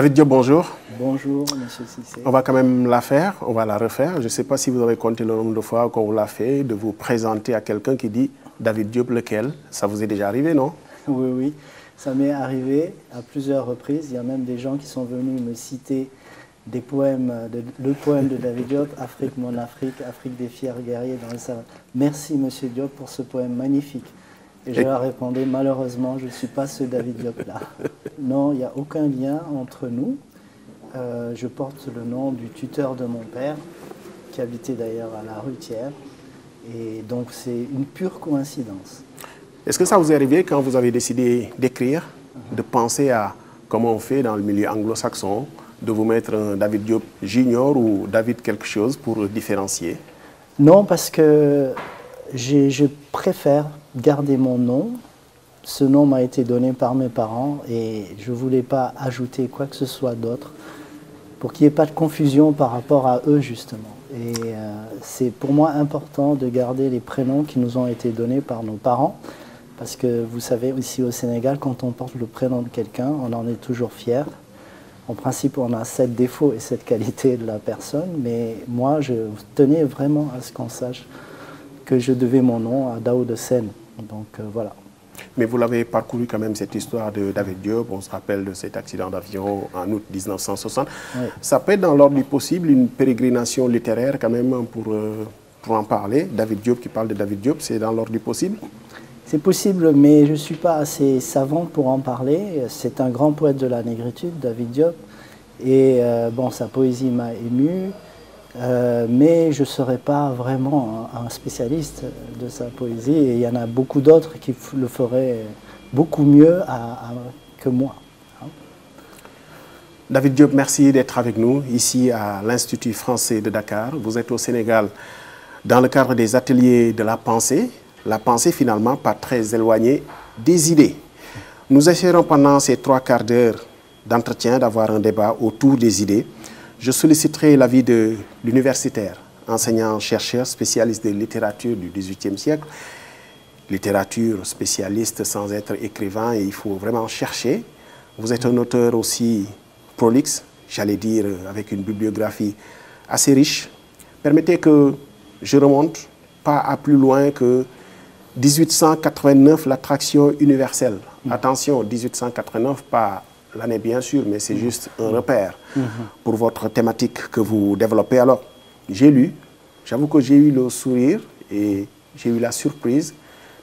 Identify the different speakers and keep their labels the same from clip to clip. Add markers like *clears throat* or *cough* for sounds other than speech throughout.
Speaker 1: David Diop, bonjour.
Speaker 2: Bonjour, monsieur Cissé.
Speaker 1: On va quand même la faire, on va la refaire. Je ne sais pas si vous avez compté le nombre de fois qu'on vous l'a fait, de vous présenter à quelqu'un qui dit David Diop, lequel? Ça vous est déjà arrivé, non?
Speaker 2: Oui, oui. Ça m'est arrivé à plusieurs reprises. Il y a même des gens qui sont venus me citer des poèmes, le poème de David Diop, Afrique, mon Afrique, Afrique des fiers guerriers dans le Sahara. Merci, monsieur Diop, pour ce poème magnifique. Et je leur répondais, malheureusement, je ne suis pas ce David Diop-là. *laughs* Non, il n'y a aucun lien entre nous. Euh, je porte le nom du tuteur de mon père, qui habitait d'ailleurs à la Rutière. Et donc, c'est une pure coïncidence.
Speaker 1: Est-ce que ça vous est arrivé quand vous avez décidé d'écrire, de penser à comment on fait dans le milieu anglo-saxon, de vous mettre un David Diop junior ou David quelque chose pour différencier?
Speaker 2: Non, parce que je préfère garder mon nom. Ce nom m'a été donné par mes parents et je ne voulais pas ajouter quoi que ce soit d'autre pour qu'il n'y ait pas de confusion par rapport à eux justement. Et euh, c'est pour moi important de garder les prénoms qui nous ont été donnés par nos parents parce que vous savez, ici au Sénégal, quand on porte le prénom de quelqu'un, on en est toujours fier. En principe, on a cette défaut et cette qualité de la personne, mais moi, je tenais vraiment à ce qu'on sache que je devais mon nom à Daoud Sen. Donc euh, voilà.
Speaker 1: Mais vous l'avez parcouru quand même cette histoire de David Diop. On se rappelle de cet accident d'avion en août 1960. Ça peut être dans l'ordre du possible une pérégrination littéraire quand même pour, euh, pour en parler. David Diop qui parle de David Diop, c'est dans l'ordre du possible?
Speaker 2: C'est possible, mais je ne suis pas assez savant pour en parler. C'est un grand poète de la négritude, David Diop. Et euh, bon, sa poésie m'a ému. Euh, mais je ne serais pas vraiment un, spécialiste de sa poésie et il y en a beaucoup d'autres qui le feraient beaucoup mieux que moi. Hein.
Speaker 1: David Diop, merci d'être avec nous ici à l'Institut français de Dakar. Vous êtes au Sénégal dans le cadre des ateliers de la pensée. La pensée finalement pas très éloignée des idées. Nous essaierons pendant ces trois quarts d'heure d'entretien d'avoir un débat autour des idées je solliciterai l'avis de l'universitaire, enseignant-chercheur, spécialiste de littérature du XVIIIe siècle, littérature spécialiste sans être écrivain, et il faut vraiment chercher. Vous êtes un auteur aussi prolixe, j'allais dire avec une bibliographie assez riche. Permettez que je remonte pas à plus loin que 1889, l'attraction universelle. Attention, 1889, pas l'année bien sûr, mais c'est juste un repère pour votre thématique que vous développez. Alors, j'ai lu, j'avoue que j'ai eu le sourire et j'ai eu la surprise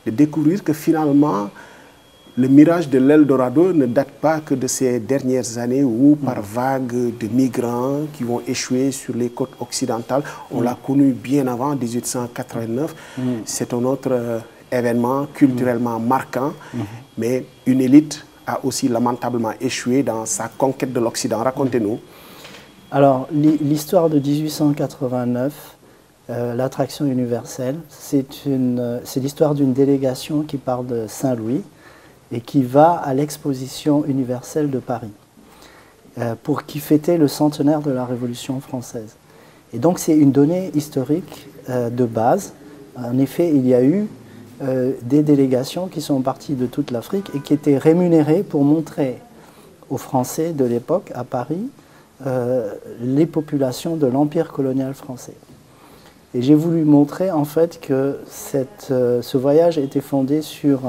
Speaker 1: de découvrir que finalement, le mirage de l'Eldorado ne date pas que de ces dernières années où, par vagues de migrants qui vont échouer sur les côtes occidentales, on l'a connu bien avant 1889. C'est un autre euh, événement culturellement marquant, mais une élite a aussi lamentablement échoué dans sa conquête de l'Occident. Racontez-nous.
Speaker 2: Alors, l'histoire de 1889, euh, l'attraction universelle, euh, c'est l'histoire d'une délégation qui part de Saint-Louis et qui va à l'exposition universelle de Paris euh, pour qui fêter le centenaire de la Révolution française. Et donc, c'est une donnée historique de base. En effet, il y a eu euh, des délégations qui sont parties de toute l'Afrique et qui étaient rémunérées pour montrer aux Français de l'époque, à Paris, euh, les populations de l'Empire colonial français. Et j'ai voulu montrer en fait que euh, ce voyage était fondé sur,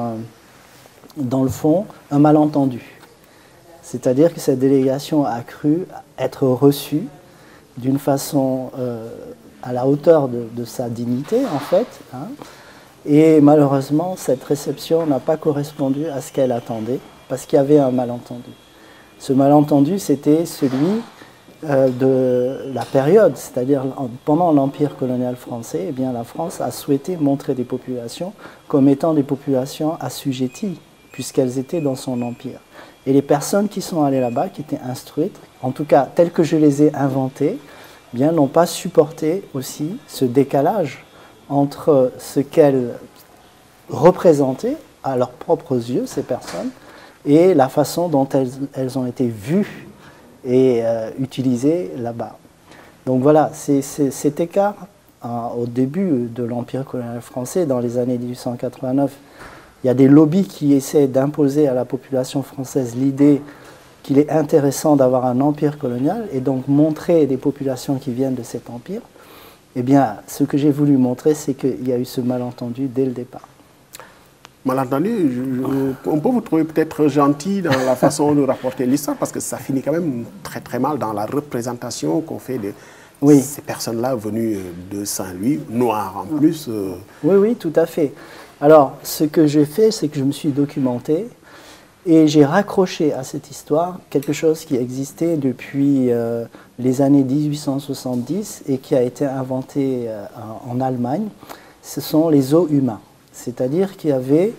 Speaker 2: dans le fond, un malentendu. C'est-à-dire que cette délégation a cru être reçue d'une façon à la hauteur de, sa dignité, en fait, hein, et malheureusement, cette réception n'a pas correspondu à ce qu'elle attendait, parce qu'il y avait un malentendu. Ce malentendu, c'était celui euh, de la période, c'est-à-dire pendant l'Empire colonial français, eh bien, la France a souhaité montrer des populations comme étant des populations assujetties, puisqu'elles étaient dans son empire. Et les personnes qui sont allées là-bas, qui étaient instruites, en tout cas telles que je les ai inventées, eh bien n'ont pas supporté aussi ce décalage entre ce qu'elles représentaient à leurs propres yeux, ces personnes, et la façon dont elles, ont été vues et euh, utilisées là-bas. Donc voilà, c'est cet écart hein, au début de l'Empire colonial français, dans les années 1889, il y a des lobbies qui essaient d'imposer à la population française l'idée qu'il est intéressant d'avoir un empire colonial et donc montrer des populations qui viennent de cet empire, eh bien, ce que j'ai voulu montrer, c'est qu'il y a eu ce malentendu dès le départ.
Speaker 1: Malentendu, on peut vous trouver peut-être gentil dans la façon de rapporter l'histoire, parce que ça finit quand même très très mal dans la représentation qu'on fait de ces personnes-là venues de Saint-Louis, noires en plus. Euh.
Speaker 2: Oui, oui, tout à fait. Alors, ce que j'ai fait, c'est que je me suis documenté et j'ai raccroché à cette histoire quelque chose qui existait depuis euh, les années 1870 et qui a été inventé euh, en Allemagne. Ce sont les zoos humains. C'est-à-dire qu'il y avait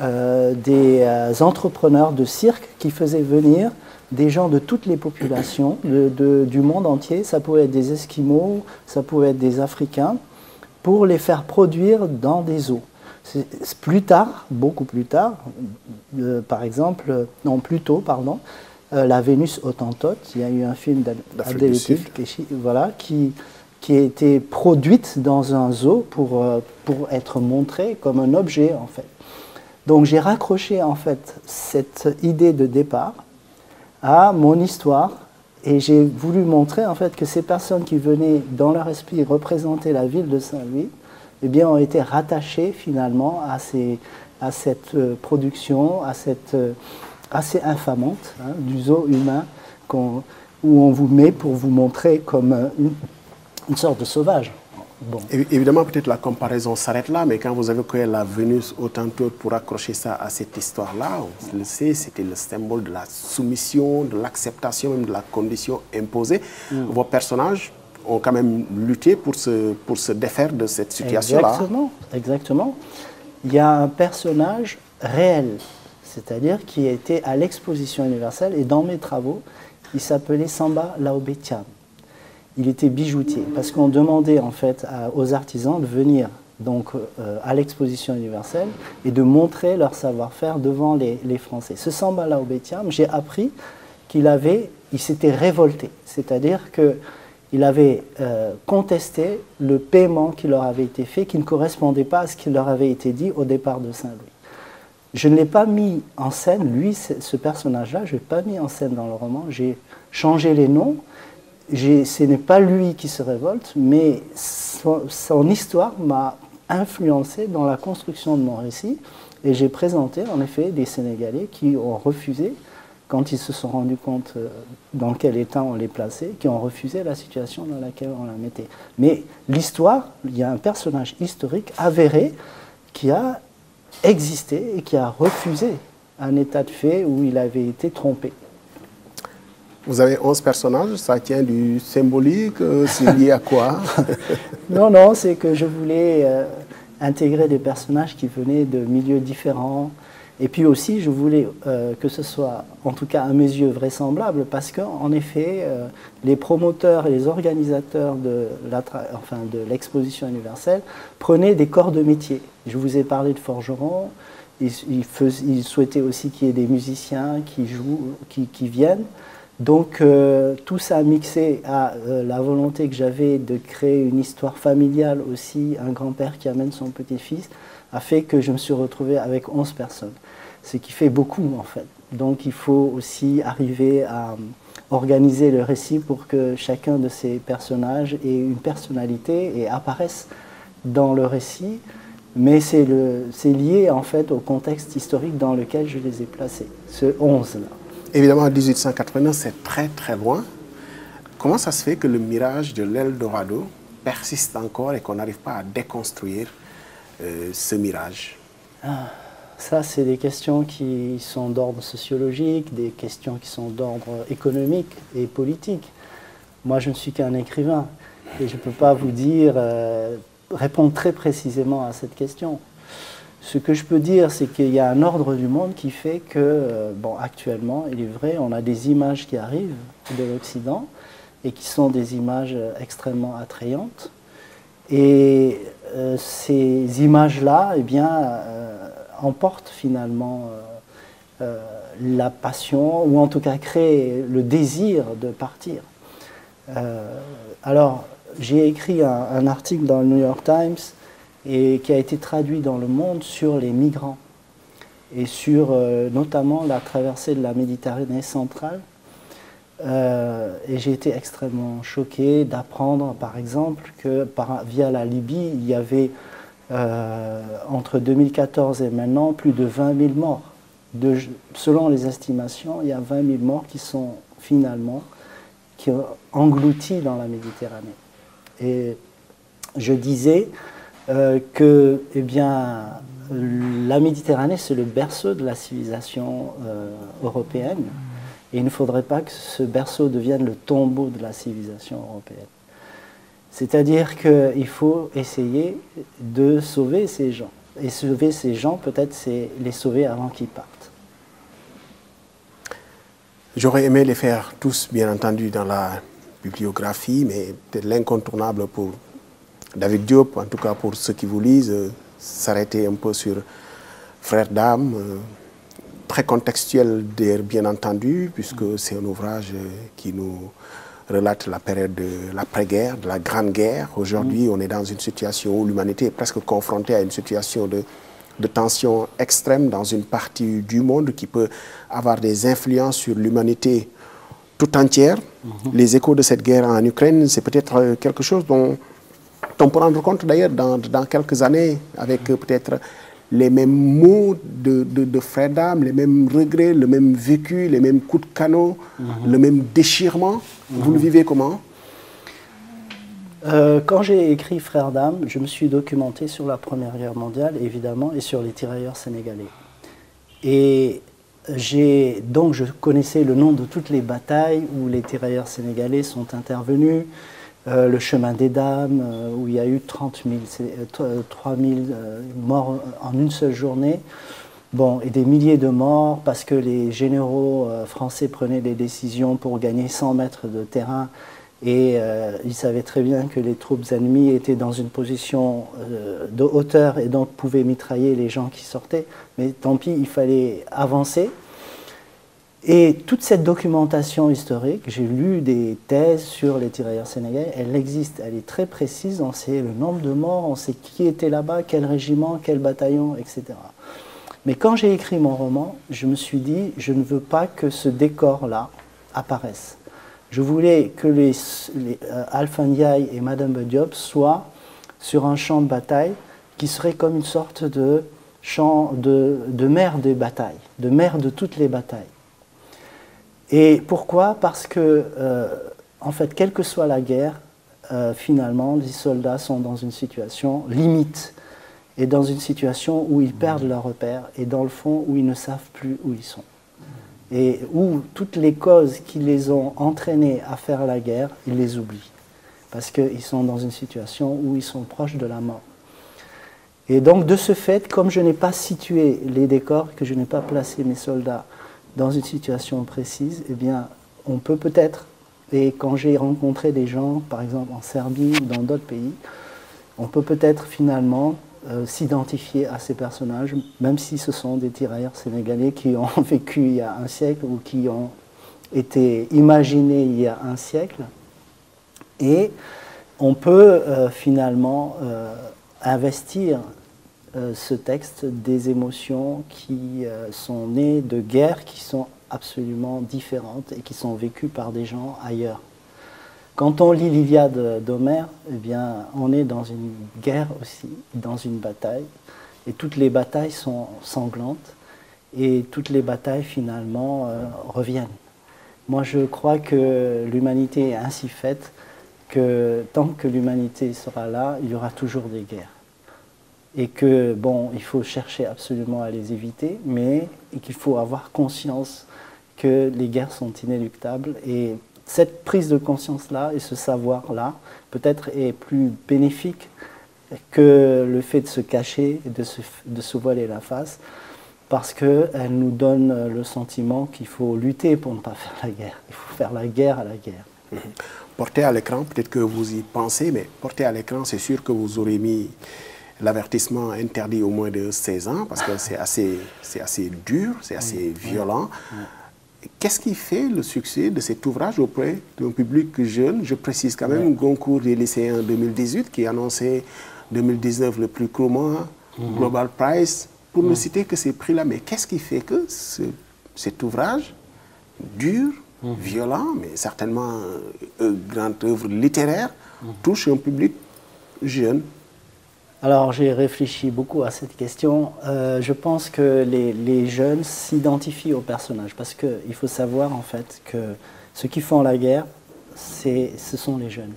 Speaker 2: euh, des entrepreneurs de cirque qui faisaient venir des gens de toutes les populations du monde entier. Ça pouvait être des Esquimaux, ça pouvait être des Africains, pour les faire produire dans des zoos. Plus tard, beaucoup plus tard, euh, par exemple, non, plus tôt, pardon, euh, la Vénus Autantote, il y a eu un film voilà, qui, qui a été produite dans un zoo pour, euh, pour être montrée comme un objet, en fait. Donc j'ai raccroché, en fait, cette idée de départ à mon histoire et j'ai voulu montrer, en fait, que ces personnes qui venaient dans leur esprit représenter la ville de Saint-Louis, eh bien, ont été rattachés finalement à, ces, à cette euh, production, à cette euh, assez infamante hein, du zoo humain où on vous met pour vous montrer comme euh, une, sorte de sauvage.
Speaker 1: Bon. Évidemment, peut-être la comparaison s'arrête là, mais quand vous avez créé la Vénus autant pour accrocher ça à cette histoire-là, on le sait, c'était le symbole de la soumission, de l'acceptation, même de la condition imposée. Mm. Vos personnages ont quand même lutté pour se, pour se défaire de cette situation-là.
Speaker 2: Exactement, exactement. Il y a un personnage réel, c'est-à-dire qui était à l'exposition universelle et dans mes travaux, il s'appelait Samba Laobetian. Il était bijoutier parce qu'on demandait en fait aux artisans de venir donc euh, à l'exposition universelle et de montrer leur savoir-faire devant les, Français. Ce Samba Laobetian, j'ai appris qu'il avait, il s'était révolté, c'est-à-dire que il avait euh, contesté le paiement qui leur avait été fait, qui ne correspondait pas à ce qui leur avait été dit au départ de Saint-Louis. Je ne l'ai pas mis en scène, lui, ce personnage-là, je ne l'ai pas mis en scène dans le roman, j'ai changé les noms, ce n'est pas lui qui se révolte, mais son, histoire m'a influencé dans la construction de mon récit, et j'ai présenté en effet des Sénégalais qui ont refusé quand ils se sont rendus compte euh, dans quel état on les plaçait, qui ont refusé la situation dans laquelle on la mettait. Mais l'histoire, il y a un personnage historique avéré qui a existé et qui a refusé un état de fait où il avait été trompé.
Speaker 1: Vous avez 11 personnages, ça tient du symbolique, euh, c'est lié à quoi *laughs* *laughs*
Speaker 2: Non, non, c'est que je voulais euh, intégrer des personnages qui venaient de milieux différents, et puis aussi, je voulais euh, que ce soit, en tout cas à mes yeux, vraisemblable, parce qu'en effet, les promoteurs et les organisateurs de l'exposition enfin, universelle prenaient des corps de métier. Je vous ai parlé de forgerons, ils, ils, souhaitaient aussi qu'il y ait des musiciens qui jouent, qui, viennent. Donc euh, tout ça mixé à la volonté que j'avais de créer une histoire familiale aussi, un grand-père qui amène son petit-fils, a fait que je me suis retrouvé avec 11 personnes ce qui fait beaucoup en fait. Donc il faut aussi arriver à organiser le récit pour que chacun de ces personnages ait une personnalité et apparaisse dans le récit, mais c'est lié en fait au contexte historique dans lequel je les ai placés, ce 11-là.
Speaker 1: Évidemment, 1889, c'est très très loin. Comment ça se fait que le mirage de l'Eldorado persiste encore et qu'on n'arrive pas à déconstruire euh, ce mirage?
Speaker 2: Ah. Ça, c'est des questions qui sont d'ordre sociologique, des questions qui sont d'ordre économique et politique. Moi, je ne suis qu'un écrivain et je ne peux pas vous dire, euh, répondre très précisément à cette question. Ce que je peux dire, c'est qu'il y a un ordre du monde qui fait que, euh, bon, actuellement, il est vrai, on a des images qui arrivent de l'Occident et qui sont des images extrêmement attrayantes. Et euh, ces images-là, eh bien, emporte finalement euh, euh, la passion, ou en tout cas crée le désir de partir. Euh, alors, j'ai écrit un, article dans le New York Times et qui a été traduit dans le monde sur les migrants et sur notamment la traversée de la Méditerranée centrale et j'ai été extrêmement choqué d'apprendre, par exemple, que par, via la Libye, il y avait entre 2014 et maintenant plus de 20 000 morts. Selon les estimations, il y a 20 000 morts qui sont finalement qui engloutis dans la Méditerranée. Et je disais euh, que eh bien, la Méditerranée, c'est le berceau de la civilisation euh, européenne. Et il ne faudrait pas que ce berceau devienne le tombeau de la civilisation européenne. C'est-à-dire qu'il faut essayer de sauver ces gens. Et sauver ces gens, peut-être, c'est les sauver avant qu'ils partent.
Speaker 1: J'aurais aimé les faire tous, bien entendu, dans la bibliographie, mais l'incontournable pour David Diop, en tout cas pour ceux qui vous lisent, euh, s'arrêter un peu sur Frère d'âme, euh, très contextuel bien entendu, puisque c'est un ouvrage euh, qui nous relate la période de l'après-guerre, de la Grande Guerre. Aujourd'hui, mm. on est dans une situation où l'humanité est presque confrontée à une situation de, de tension extrême dans une partie du monde qui peut avoir des influences sur l'humanité tout entière. Mm-hmm. Les échos de cette guerre en Ukraine, c'est peut-être quelque chose dont on peut rendre compte d'ailleurs dans, quelques années avec peut-être les mêmes mots de, de, de frères d'âme, les mêmes regrets, le même vécu, les mêmes coups de canot, mhm. le même déchirement. Vous le vivez comment?
Speaker 2: Euh, quand j'ai écrit Frères d'âme, je me suis documenté sur la Première Guerre mondiale, évidemment, et sur les tirailleurs sénégalais. Et donc je connaissais le nom de toutes les batailles où les tirailleurs sénégalais sont intervenus, euh, le chemin des dames, euh, où il y a eu 30 000, 3 000 morts en une seule journée. Bon, et des milliers de morts parce que les généraux euh, français prenaient des décisions pour gagner 100 mètres de terrain et ils savaient très bien que les troupes ennemies étaient dans une position de hauteur et donc pouvaient mitrailler les gens qui sortaient. Mais tant pis, il fallait avancer. Et toute cette documentation historique, j'ai lu des thèses sur les tirailleurs sénégalais, elle existe, elle est très précise, on sait le nombre de morts, on sait qui était là-bas, quel régiment, quel bataillon, etc. Mais quand j'ai écrit mon roman, je me suis dit, je ne veux pas que ce décor-là apparaisse. Je voulais que les, euh, Ndiaye et Madame Diop soient sur un champ de bataille qui serait comme une sorte de champ de, de mer des batailles, de mer de toutes les batailles. Et pourquoi? Parce que, euh, en fait, quelle que soit la guerre, euh, finalement, les soldats sont dans une situation limite et dans une situation où ils perdent leur repère et dans le fond où ils ne savent plus où ils sont. Et où toutes les causes qui les ont entraînés à faire la guerre, ils les oublient. Parce qu'ils sont dans une situation où ils sont proches de la mort. Et donc, de ce fait, comme je n'ai pas situé les décors, que je n'ai pas placé mes soldats dans une situation précise, eh bien, on peut peut-être, et quand j'ai rencontré des gens, par exemple en Serbie ou dans d'autres pays, on peut peut-être finalement euh, s'identifier à ces personnages, même si ce sont des tirailleurs sénégalais qui ont *laughs* vécu il y a un siècle ou qui ont été imaginés il y a un siècle. Et on peut euh, finalement euh, investir ce texte des émotions qui sont nées de guerres qui sont absolument différentes et qui sont vécues par des gens ailleurs. Quand on lit l'Iliade d'Homère, eh bien, on est dans une guerre aussi, dans une bataille, et toutes les batailles sont sanglantes, et toutes les batailles finalement euh, reviennent. Moi, je crois que l'humanité est ainsi faite que tant que l'humanité sera là, il y aura toujours des guerres et que, bon, il faut chercher absolument à les éviter, mais qu'il faut avoir conscience que les guerres sont inéluctables. Et cette prise de conscience-là et ce savoir-là, peut-être, est plus bénéfique que le fait de se cacher et de se, de se voiler la face, parce qu'elle nous donne le sentiment qu'il faut lutter pour ne pas faire la guerre. Il faut faire la guerre à la guerre.
Speaker 1: Porter à l'écran, peut-être que vous y pensez, mais porter à l'écran, c'est sûr que vous aurez mis l'avertissement interdit au moins de 16 ans, parce que c'est assez, assez dur, c'est assez violent. Qu'est-ce qui fait le succès de cet ouvrage auprès d'un public jeune? Je précise quand même un concours des lycéens 2018 qui annonçait 2019 le plus commun, mhm. Global Prize, pour ne citer que ces prix-là. Mais qu'est-ce qui fait que cet ouvrage dure mhm. violent, mais certainement une grande œuvre littéraire, mhm. touche un public jeune?
Speaker 2: Alors j'ai réfléchi beaucoup à cette question. Euh, je pense que les, jeunes s'identifient au personnage parce qu'il faut savoir en fait que ceux qui font la guerre, ce sont les jeunes.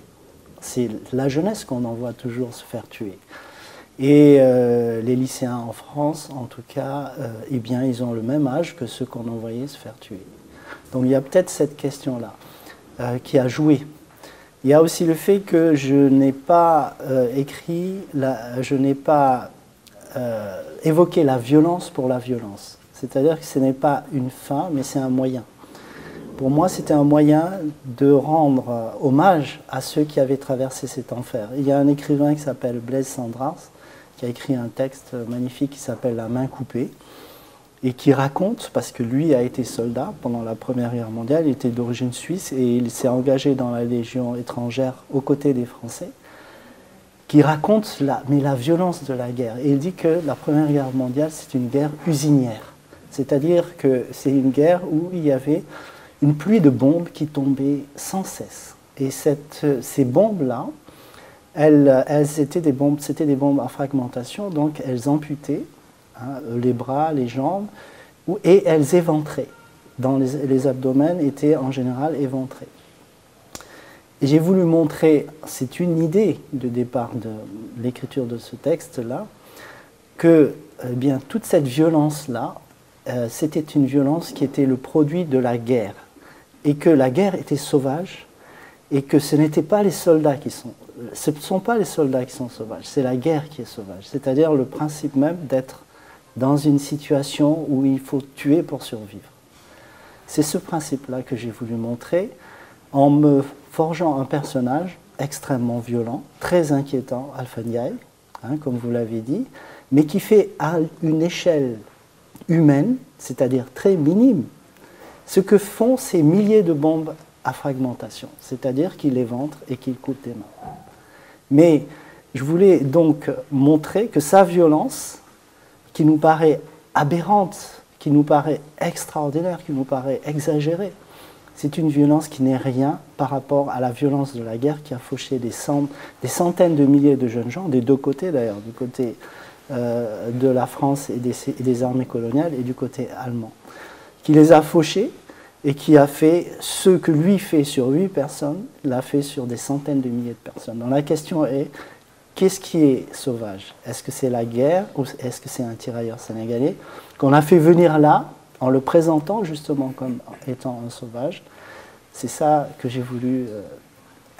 Speaker 2: C'est la jeunesse qu'on envoie toujours se faire tuer. Et euh, les lycéens en France, en tout cas, euh, eh bien, ils ont le même âge que ceux qu'on envoyait se faire tuer. Donc il y a peut-être cette question-là qui a joué. Il y a aussi le fait que je n'ai pas écrit, je n'ai pas évoqué la violence pour la violence. C'est-à-dire que ce n'est pas une fin, mais c'est un moyen. Pour moi, c'était un moyen de rendre hommage à ceux qui avaient traversé cet enfer. Il y a un écrivain qui s'appelle Blaise Sandras, qui a écrit un texte magnifique qui s'appelle La main coupée et qui raconte, parce que lui a été soldat pendant la Première Guerre mondiale, il était d'origine suisse et il s'est engagé dans la Légion étrangère aux côtés des Français, qui raconte la, mais la violence de la guerre. Et il dit que la Première Guerre mondiale, c'est une guerre usinière. C'est-à-dire que c'est une guerre où il y avait une pluie de bombes qui tombaient sans cesse. Et ces bombes-là, elles, étaient des bombes, c'était des bombes à fragmentation, donc elles amputaient hein, les bras, les jambes, et elles éventraient. Dans les, abdomens étaient en général éventrés. J'ai voulu montrer, c'est une idée de départ de l'écriture de ce texte-là, que eh bien, toute cette violence-là, euh, c'était une violence qui était le produit de la guerre, et que la guerre était sauvage, et que ce n'étaient pas les soldats qui sont ce ne sont pas les soldats qui sont sauvages, c'est la guerre qui est sauvage. C'est-à-dire le principe même d'être dans une situation où il faut tuer pour survivre. C'est ce principe-là que j'ai voulu montrer en me forgeant un personnage extrêmement violent, très inquiétant, Alpha hein, comme vous l'avez dit, mais qui fait à une échelle humaine, c'est-à-dire très minime, ce que font ces milliers de bombes à fragmentation, c'est-à-dire qu'il éventre et qu'il coupe des mains. Mais je voulais donc montrer que sa violence, qui nous paraît aberrante, qui nous paraît extraordinaire, qui nous paraît exagérée, c'est une violence qui n'est rien par rapport à la violence de la guerre qui a fauché des, centaines de milliers de jeunes gens, des deux côtés d'ailleurs, du côté euh, de la France et des, et des, armées coloniales et du côté allemand, qui les a fauchés et qui a fait ce que lui fait sur huit personnes, l'a fait sur des centaines de milliers de personnes. Donc la question est, qu'est-ce qui est sauvage? Est-ce que c'est la guerre ou est-ce que c'est un tirailleur sénégalais? Qu'on a fait venir là en le présentant justement comme étant un sauvage C'est ça que j'ai voulu euh,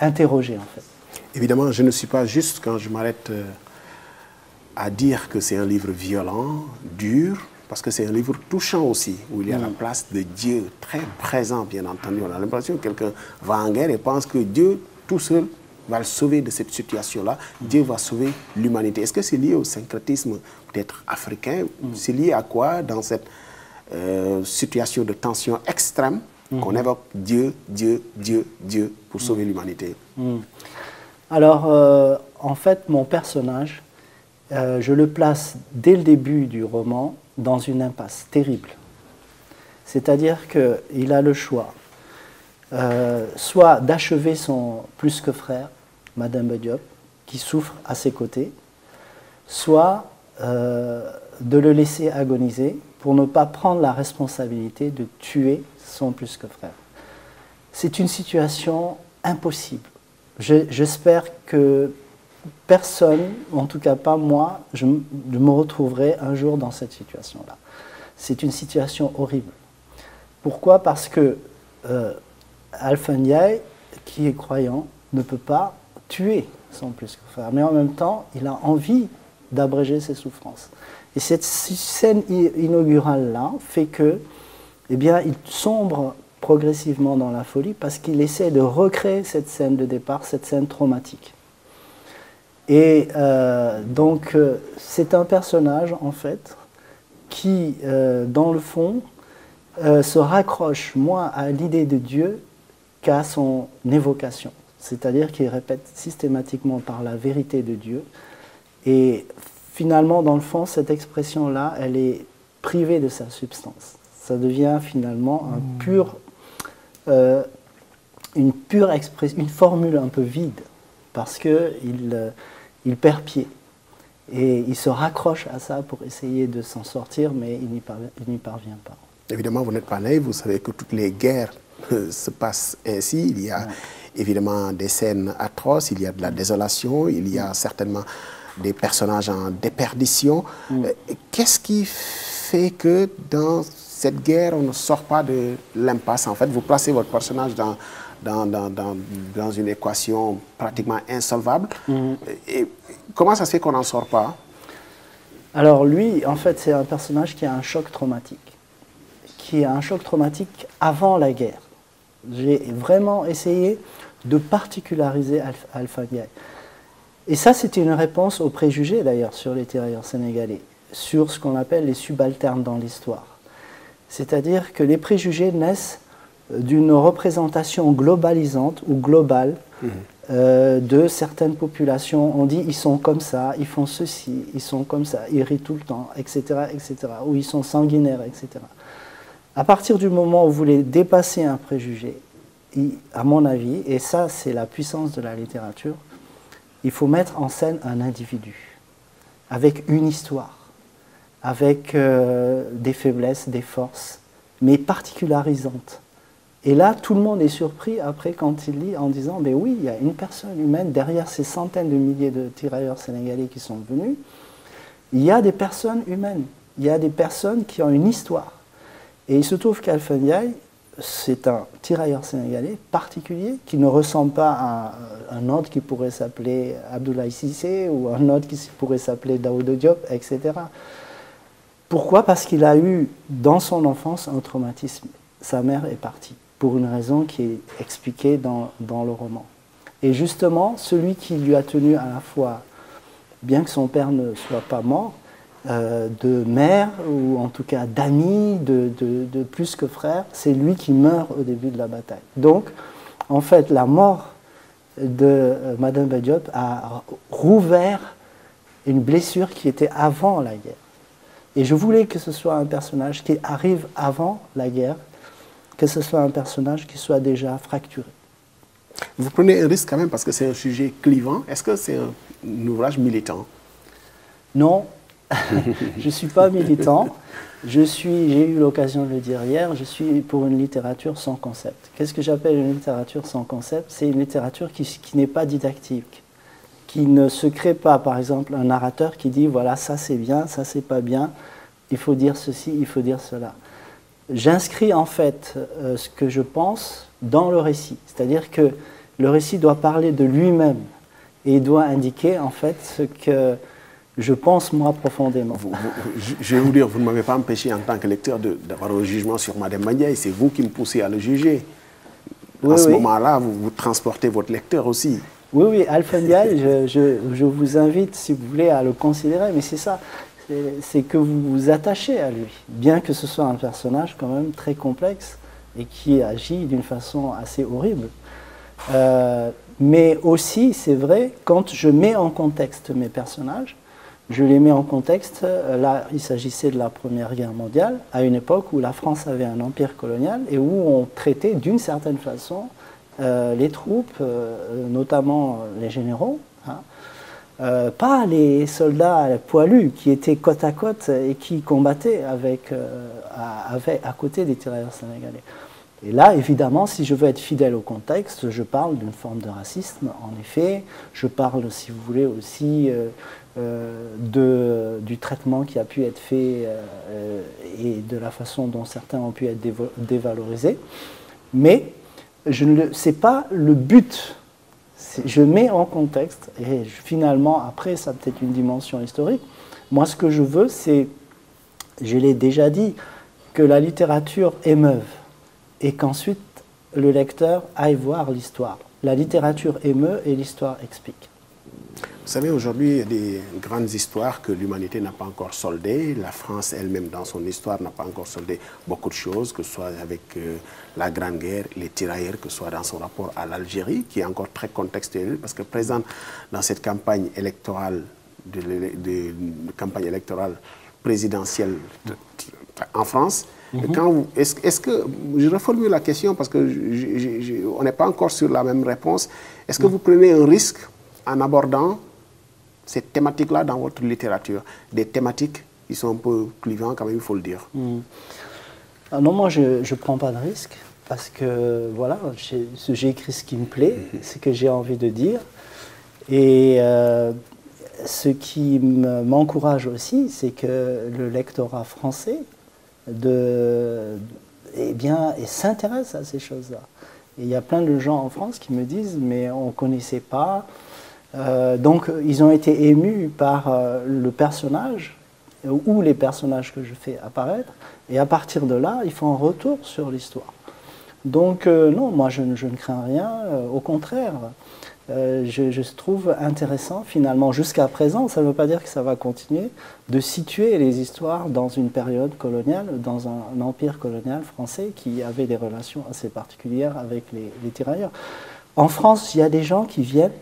Speaker 2: interroger en fait.
Speaker 1: Évidemment, je ne suis pas juste quand je m'arrête euh, à dire que c'est un livre violent, dur, parce que c'est un livre touchant aussi, où il y a la mm. place de Dieu très présent, bien entendu. On a l'impression que quelqu'un va en guerre et pense que Dieu, tout seul, va le sauver de cette situation-là. Mm. Dieu va sauver l'humanité. Est-ce que c'est lié au syncrétisme peut-être africain mm. C'est lié à quoi dans cette euh, situation de tension extrême qu'on évoque Dieu, Dieu, Dieu, Dieu pour sauver l'humanité?
Speaker 2: Alors, euh, en fait, mon personnage, euh, je le place dès le début du roman dans une impasse terrible. C'est-à-dire qu'il a le choix, euh, soit d'achever son plus que frère, Madame Bediop, qui souffre à ses côtés, soit euh, de le laisser agoniser pour ne pas prendre la responsabilité de tuer son plus que frère. C'est une situation impossible. J'espère que personne, en tout cas pas moi, je, me retrouverai un jour dans cette situation-là. C'est une situation horrible. Pourquoi? Parce que euh, qui est croyant, ne peut pas tuer son plus que mais en même temps, il a envie d'abréger ses souffrances. Et cette scène inaugurale-là fait que, eh bien, il sombre progressivement dans la folie parce qu'il essaie de recréer cette scène de départ, cette scène traumatique. Et euh, donc, euh, c'est un personnage, en fait, qui, euh, dans le fond, se raccroche moins à l'idée de Dieu qu'à son évocation. C'est-à-dire qu'il répète systématiquement par la vérité de Dieu. Et finalement, dans le fond, cette expression-là, elle est privée de sa substance. Ça devient finalement un mmh. pur euh, une pure expression, une formule un peu vide, parce qu'il euh, il perd pied. Et il se raccroche à ça pour essayer de s'en sortir, mais il n'y parvient, parvient, pas.
Speaker 1: Évidemment, vous n'êtes pas naïf, vous savez que toutes les guerres se passent ainsi. Il y a évidemment des scènes atroces, il y a de la désolation, il y a certainement des personnages en déperdition. Mm. Euh, qu'est-ce qui fait que dans cette guerre, on ne sort pas de l'impasse En fait, vous placez votre personnage dans, dans, dans, dans, une équation pratiquement insolvable. Mm. Et comment ça se fait qu'on n'en sort pas?
Speaker 2: Alors lui, en fait, c'est un personnage qui a un choc traumatique. Qui a un choc traumatique avant la guerre. J'ai vraiment essayé de particulariser Alpha Et ça, c'était une réponse aux préjugés d'ailleurs sur les tirailleurs sénégalais, sur ce qu'on appelle les subalternes dans l'histoire. C'est-à-dire que les préjugés naissent euh, d'une représentation globalisante ou globale mmh. euh, de certaines populations. On dit ils sont comme ça, ils font ceci, ils sont comme ça, ils rient tout le temps, etc., etc., ou ils sont sanguinaires, etc. À partir du moment où vous voulez dépasser un préjugé à mon avis, et ça c'est la puissance de la littérature, il faut mettre en scène un individu avec une histoire, avec euh, des faiblesses, des forces, mais particularisantes. Et là, tout le monde est surpris après quand il lit en disant, mais oui, il y a une personne humaine derrière ces centaines de milliers de tirailleurs sénégalais qui sont venus. Il y a des personnes humaines, il y a des personnes qui ont une histoire. Et il se trouve qu'Alphen c'est un tirailleur sénégalais particulier qui ne ressemble pas à un autre qui pourrait s'appeler Abdoulaye Sissé ou un autre qui pourrait s'appeler Daoud Diop, etc. Pourquoi? Parce qu'il a eu dans son enfance un traumatisme. Sa mère est partie pour une raison qui est expliquée dans le roman. Et justement, celui qui lui a tenu à la fois, bien que son père ne soit pas mort, euh, de mère ou en tout cas d'amis, de, de, plus que frère, c'est lui qui meurt au début de la bataille. Donc, en fait, la mort de euh, Madame Badiot a rouvert une blessure qui était avant la guerre. Et je voulais que ce soit un personnage qui arrive avant la guerre, que ce soit un personnage qui soit déjà fracturé.
Speaker 1: Vous prenez un risque quand même parce que c'est un sujet clivant. Est-ce que c'est un ouvrage militant?
Speaker 2: Non, *laughs* je ne suis pas militant. J'ai eu l'occasion de le dire hier, je suis pour une littérature sans concept. Qu'est-ce que j'appelle une littérature sans concept? C'est une littérature qui, qui n'est pas didactique, qui ne se crée pas, par exemple, un narrateur qui dit voilà, ça c'est bien, ça c'est pas bien, il faut dire ceci, il faut dire cela. J'inscris en fait euh, ce que je pense dans le récit, c'est-à-dire que le récit doit parler de lui-même et doit indiquer en fait ce que je pense moi profondément.
Speaker 1: je vais vous dire, vous ne m'avez pas empêché en tant que lecteur d'avoir un jugement sur Madame Maniaï, c'est vous qui me poussez à le juger. à ce moment-là, vous, vous, transportez votre lecteur aussi.
Speaker 2: Oui, oui, je, je, je, vous invite, si vous voulez, à le considérer, mais c'est ça, c'est que vous vous attachez à lui, bien que ce soit un personnage quand même très complexe et qui agit d'une façon assez horrible. Euh, mais aussi, c'est vrai, quand je mets en contexte mes personnages, je les mets en contexte. Là, il s'agissait de la Première Guerre mondiale, à une époque où la France avait un empire colonial et où on traitait d'une certaine façon euh, les troupes, euh, notamment les généraux, hein, euh, pas les soldats poilus qui étaient côte à côte et qui combattaient avec, à, côté des tirailleurs sénégalais. Et là, évidemment, si je veux être fidèle au contexte, je parle d'une forme de racisme, en effet. Je parle, si vous voulez, aussi euh, de, du traitement qui a pu être fait euh, et de la façon dont certains ont pu être dévalorisés. Mais je ne sais pas le but. Je mets en contexte, et finalement, après, ça a peut-être une dimension historique. Moi, ce que je veux, c'est, je l'ai déjà dit, que la littérature émeuve et qu'ensuite le lecteur aille voir l'histoire. La littérature émeut et l'histoire explique.
Speaker 1: Vous savez, aujourd'hui, il y a des grandes histoires que l'humanité n'a pas encore soldées. La France elle-même, dans son histoire, n'a pas encore soldé beaucoup de choses, que ce soit avec euh, la Grande Guerre, les tirailleurs, que ce soit dans son rapport à l'Algérie, qui est encore très contextuel, parce que présent dans cette campagne électorale, de, campagne électorale présidentielle en France. Mhm. Est-ce que, je reformule la question parce qu'on n'est pas encore sur la même réponse. Est-ce que mhm. vous prenez un risque en abordant ces thématiques-là dans votre littérature? Des thématiques qui sont un peu clivantes, quand même, il faut le dire. Mhm.
Speaker 2: Ah non, moi, je ne prends pas de risque parce que, voilà, j'ai écrit ce qui me plaît, ce que j'ai envie de dire. Et euh, ce qui m'encourage aussi, c'est que le lectorat français de, eh bien, et s'intéresse à ces choses-là. il y a plein de gens en France qui me disent, mais on ne connaissait pas. Euh, donc, ils ont été émus par euh, le personnage ou les personnages que je fais apparaître. Et à partir de là, ils font un retour sur l'histoire. Donc, non, moi, je, je, ne crains rien. au contraire, euh, je, trouve intéressant finalement jusqu'à présent, ça ne veut pas dire que ça va continuer, de situer les histoires dans une période coloniale, dans un, empire colonial français qui avait des relations assez particulières avec les, tirailleurs. En France, il y a des gens qui viennent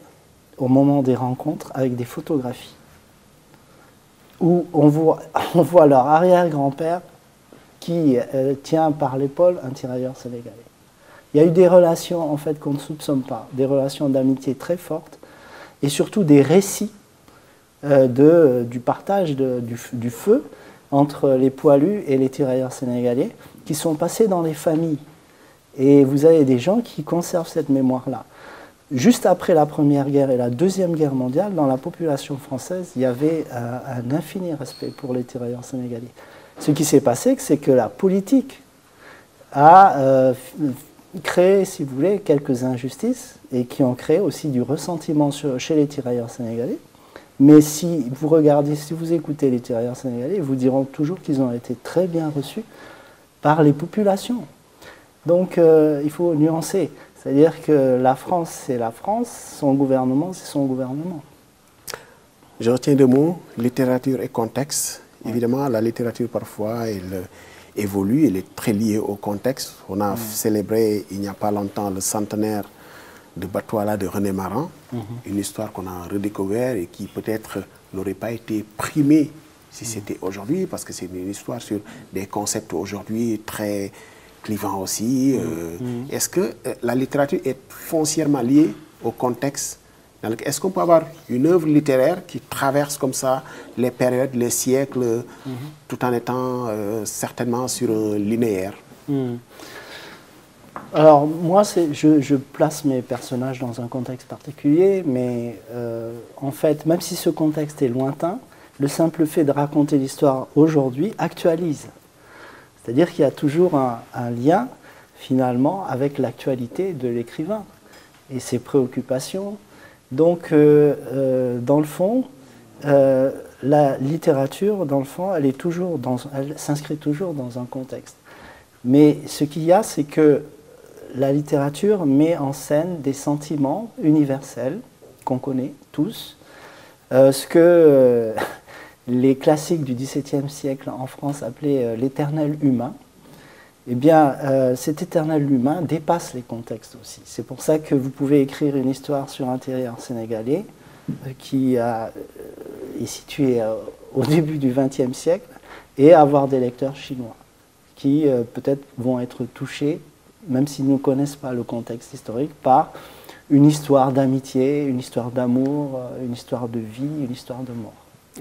Speaker 2: au moment des rencontres avec des photographies où on voit, *laughs* leur arrière-grand-père qui euh, tient par l'épaule un tirailleur sénégalais. Il y a eu des relations en fait qu'on ne soupçonne pas, des relations d'amitié très fortes et surtout des récits euh, de, du partage du, feu entre les poilus et les tirailleurs sénégalais qui sont passés dans les familles. Et vous avez des gens qui conservent cette mémoire-là. Juste après la Première Guerre et la Deuxième Guerre mondiale, dans la population française, il y avait euh, un infini respect pour les tirailleurs sénégalais. Ce qui s'est passé, c'est que la politique a euh, créé, si vous voulez, quelques injustices et qui ont créé aussi du ressentiment chez les tirailleurs sénégalais. Mais si vous regardez, si vous écoutez les tirailleurs sénégalais, ils vous diront toujours qu'ils ont été très bien reçus par les populations. Donc euh, il faut nuancer. C'est-à-dire que la France, c'est la France, son gouvernement, c'est son gouvernement.
Speaker 1: Je retiens deux mots, littérature et contexte. Évidemment, la littérature, parfois, elle évolue, elle est très liée au contexte. On a mm. célébré il n'y a pas longtemps le centenaire de Batouala de René Maran, mm-hmm. une histoire qu'on a redécouverte et qui peut-être n'aurait pas été primée si mm. c'était aujourd'hui, parce que c'est une histoire sur des concepts aujourd'hui très clivants aussi. Mm. Euh, est-ce que euh, la littérature est foncièrement liée au contexte est-ce qu'on peut avoir une œuvre littéraire qui traverse comme ça les périodes, les siècles, tout en étant euh, certainement sur un linéaire? Mhm.
Speaker 2: Alors moi, je, je, place mes personnages dans un contexte particulier, mais euh, en fait, même si ce contexte est lointain, le simple fait de raconter l'histoire aujourd'hui actualise. C'est-à-dire qu'il y a toujours un, un lien, finalement, avec l'actualité de l'écrivain et ses préoccupations, donc, euh, euh, dans le fond, euh, la littérature, dans le fond, elle, toujours elle s'inscrit toujours dans un contexte. Mais ce qu'il y a, c'est que la littérature met en scène des sentiments universels qu'on connaît tous, ce que *laughs* les classiques du XVIIe siècle en France appelaient l'éternel humain eh bien, euh, cet éternel humain dépasse les contextes aussi. C'est pour ça que vous pouvez écrire une histoire sur un terrien sénégalais euh, qui euh, est situé au début du XXe siècle et avoir des lecteurs chinois qui peut-être vont être touchés, même s'ils ne connaissent pas le contexte historique, par une histoire d'amitié, une histoire d'amour, une histoire de vie, une histoire de mort.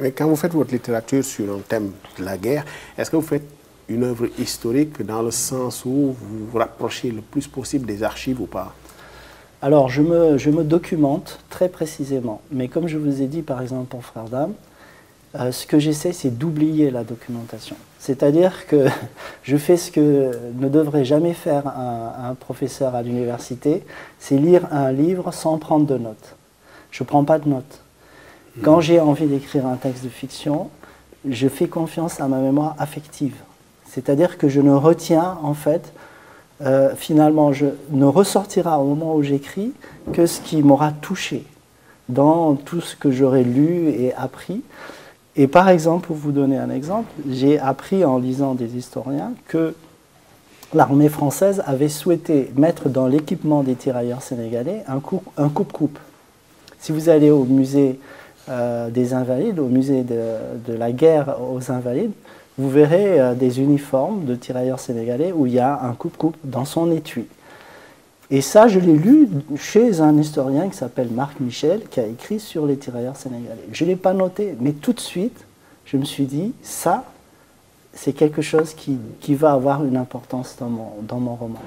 Speaker 1: Et quand vous faites votre littérature sur un thème de la guerre, est-ce que vous faites une œuvre historique dans le sens où vous vous rapprochez le plus possible des archives ou pas
Speaker 2: Alors, je me, je me documente très précisément. Mais comme je vous ai dit, par exemple, pour Frère Dame, euh, ce que j'essaie, c'est d'oublier la documentation. C'est-à-dire que *laughs* je fais ce que ne devrait jamais faire un, un professeur à l'université, c'est lire un livre sans prendre de notes. Je ne prends pas de notes. Quand hmm. j'ai envie d'écrire un texte de fiction, je fais confiance à ma mémoire affective. C'est-à-dire que je ne retiens, en fait, euh, finalement, je ne ressortira au moment où j'écris que ce qui m'aura touché dans tout ce que j'aurais lu et appris. Et par exemple, pour vous donner un exemple, j'ai appris en lisant des historiens que l'armée française avait souhaité mettre dans l'équipement des tirailleurs sénégalais un coupe-coupe. si vous allez au musée des Invalides, au musée de, la guerre aux Invalides, vous verrez des uniformes de tirailleurs sénégalais où il y a un coupe-coupe dans son étui. Et ça, je l'ai lu chez un historien qui s'appelle Marc Michel, qui a écrit sur les tirailleurs sénégalais. Je ne l'ai pas noté, mais tout de suite, je me suis dit, ça, c'est quelque chose qui, va avoir une importance dans mon, dans mon roman.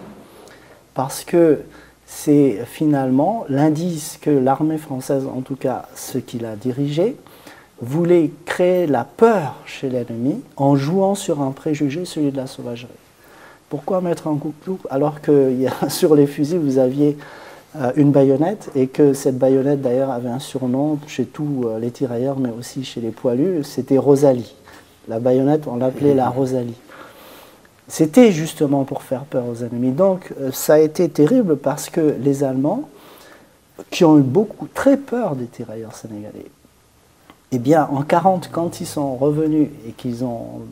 Speaker 2: Parce que c'est finalement l'indice que l'armée française, en tout cas ce qu'il a dirigé, voulait créer la peur chez l'ennemi en jouant sur un préjugé, celui de la sauvagerie. Pourquoi mettre un coucou alors que *laughs* sur les fusils, vous aviez euh, une baïonnette et que cette baïonnette d'ailleurs avait un surnom chez tous euh, les tirailleurs, mais aussi chez les poilus, c'était Rosalie. La baïonnette, on l'appelait la Rosalie. C'était justement pour faire peur aux ennemis. Donc euh, ça a été terrible parce que les Allemands, qui ont eu beaucoup, très peur des tirailleurs sénégalais, eh bien, en 40, quand ils sont revenus et qu'ils ont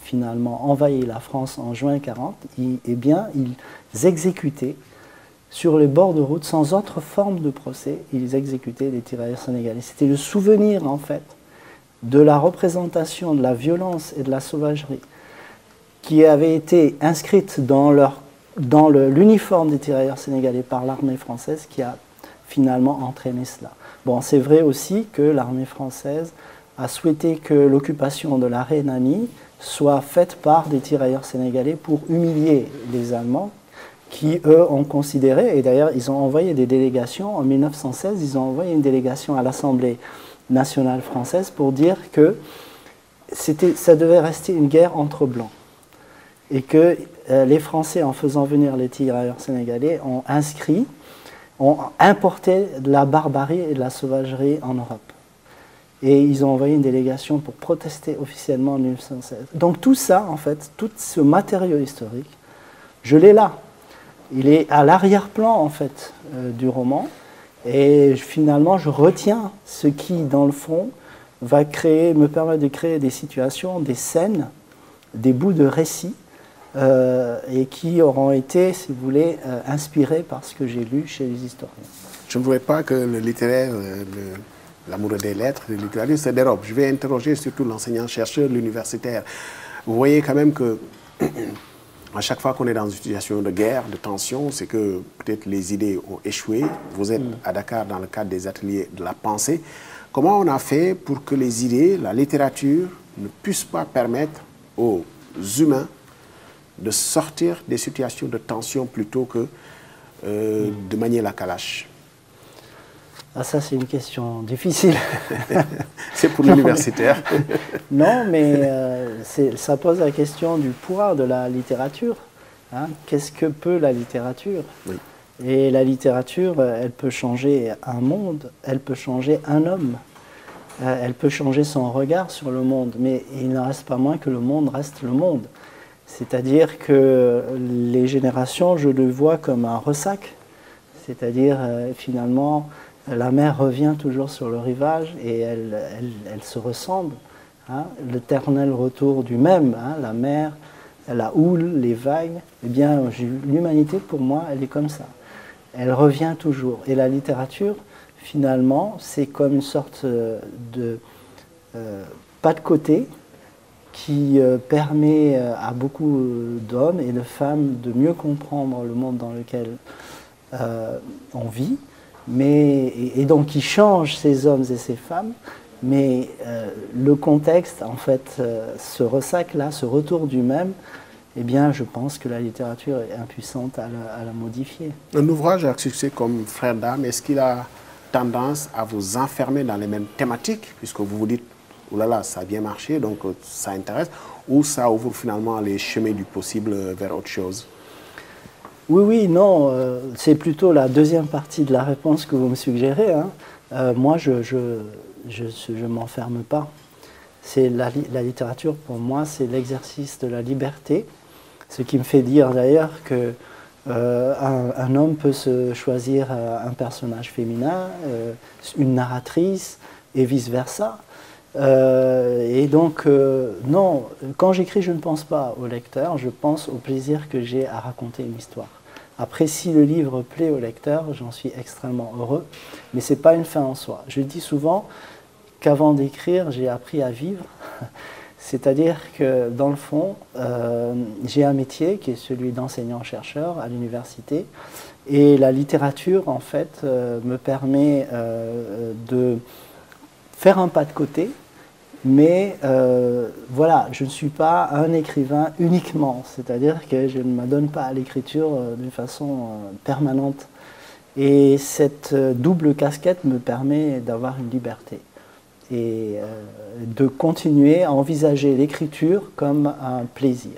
Speaker 2: finalement envahi la France en juin 40, eh bien, ils exécutaient sur les bords de route, sans autre forme de procès, ils exécutaient les tirailleurs sénégalais. C'était le souvenir, en fait, de la représentation de la violence et de la sauvagerie qui avait été inscrite dans, dans l'uniforme des tirailleurs sénégalais par l'armée française qui a finalement entraîné cela. Bon, c'est vrai aussi que l'armée française a souhaité que l'occupation de la Rhénanie soit faite par des tirailleurs sénégalais pour humilier les Allemands qui, eux, ont considéré, et d'ailleurs, ils ont envoyé des délégations, en 1916, ils ont envoyé une délégation à l'Assemblée nationale française pour dire que ça devait rester une guerre entre blancs. Et que euh, les Français, en faisant venir les tirailleurs sénégalais, ont inscrit ont importé de la barbarie et de la sauvagerie en Europe. Et ils ont envoyé une délégation pour protester officiellement en 1916. Donc tout ça, en fait, tout ce matériau historique, je l'ai là. Il est à l'arrière-plan, en fait, euh, du roman. Et finalement, je retiens ce qui, dans le fond, va créer, me permet de créer des situations, des scènes, des bouts de récits et qui auront été, si vous voulez, euh, inspirés par ce que j'ai lu chez les historiens.
Speaker 1: Je ne voudrais pas que le littéraire, euh, l'amoureux des lettres, le littéraire se dérobe. Je vais interroger surtout l'enseignant-chercheur, l'universitaire. Vous voyez quand même que *clears throat* à chaque fois qu'on est dans une situation de guerre, de tension, c'est que peut-être les idées ont échoué. Vous êtes mm. à Dakar dans le cadre des ateliers de la pensée. Comment on a fait pour que les idées, la littérature, ne puissent pas permettre aux humains de sortir des situations de tension plutôt que euh, de manier la calache
Speaker 2: ah, ça, c'est une question difficile. *laughs*
Speaker 1: c'est pour l'universitaire. *laughs*
Speaker 2: non, mais euh, ça pose la question du poids de la littérature. Hein. Qu'est-ce que peut la littérature? Et la littérature, elle peut changer un monde, elle peut changer un homme, euh, elle peut changer son regard sur le monde, mais il n'en reste pas moins que le monde reste le monde. C'est-à-dire que les générations, je le vois comme un ressac. C'est-à-dire, euh, finalement, la mer revient toujours sur le rivage et elle, se ressemble. Hein. L'éternel retour du même, hein, la mer, la houle, les vagues. Eh bien, l'humanité, pour moi, elle est comme ça. Elle revient toujours. Et la littérature, finalement, c'est comme une sorte de euh, pas de côté, qui euh, permet euh, à beaucoup euh, d'hommes et de femmes de mieux comprendre le monde dans lequel on vit, mais, et, donc qui change ces hommes et ces femmes, mais le contexte, en fait, ce ressac-là, ce retour du même, eh bien, je pense que la littérature est impuissante à la, modifier.
Speaker 1: Un ouvrage à succès comme Frère d'âme, est-ce qu'il a tendance à vous enfermer dans les mêmes thématiques, puisque vous vous dites là là, ça a bien marché, donc euh, ça intéresse, ou ça ouvre finalement les chemins du possible vers autre chose
Speaker 2: Oui, oui, non, euh, c'est plutôt la deuxième partie de la réponse que vous me suggérez. Hein. Euh, moi, je ne je, je, je, m'enferme pas. C'est la, la, littérature, pour moi, c'est l'exercice de la liberté, ce qui me fait dire d'ailleurs que un, homme peut se choisir un personnage féminin, une narratrice, et vice-versa. Euh, et donc, euh, non, quand j'écris, je ne pense pas au lecteur, je pense au plaisir que j'ai à raconter une histoire. Après, si le livre plaît au lecteur, j'en suis extrêmement heureux, mais ce n'est pas une fin en soi. Je dis souvent, qu'avant d'écrire, j'ai appris à vivre. *laughs* C'est-à-dire que dans le fond, euh, j'ai un métier qui est celui d'enseignant-chercheur à l'université. Et la littérature, en fait, me permet de faire un pas de côté. Mais voilà, je ne suis pas un écrivain uniquement. C'est-à-dire que je ne m'adonne pas à l'écriture d'une façon permanente. Et cette double casquette me permet d'avoir une liberté et euh, de continuer à envisager l'écriture comme un plaisir.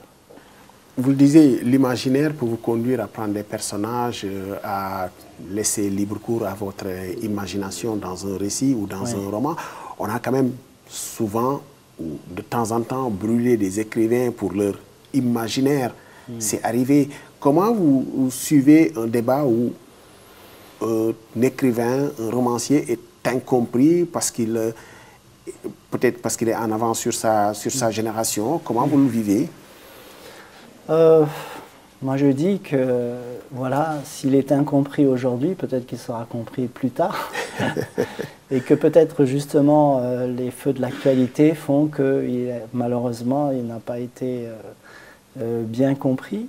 Speaker 1: Vous le disiez, l'imaginaire peut vous conduire à prendre des personnages, euh, à laisser libre cours à votre imagination dans un récit ou dans un roman. On a quand même souvent, ou de temps en temps, brûlé des écrivains pour leur imaginaire. Hmm. C'est arrivé. Comment vous, suivez un débat où un écrivain, un romancier est incompris parce qu'il euh, peut-être parce qu'il est en avance sur sa, sur sa génération? Comment vous le vivez?
Speaker 2: Euh, Moi, je dis que, voilà, s'il est incompris aujourd'hui, peut-être qu'il sera compris plus tard. *laughs* et que peut-être, justement, euh, les feux de l'actualité font que, malheureusement, il n'a pas été euh, bien compris.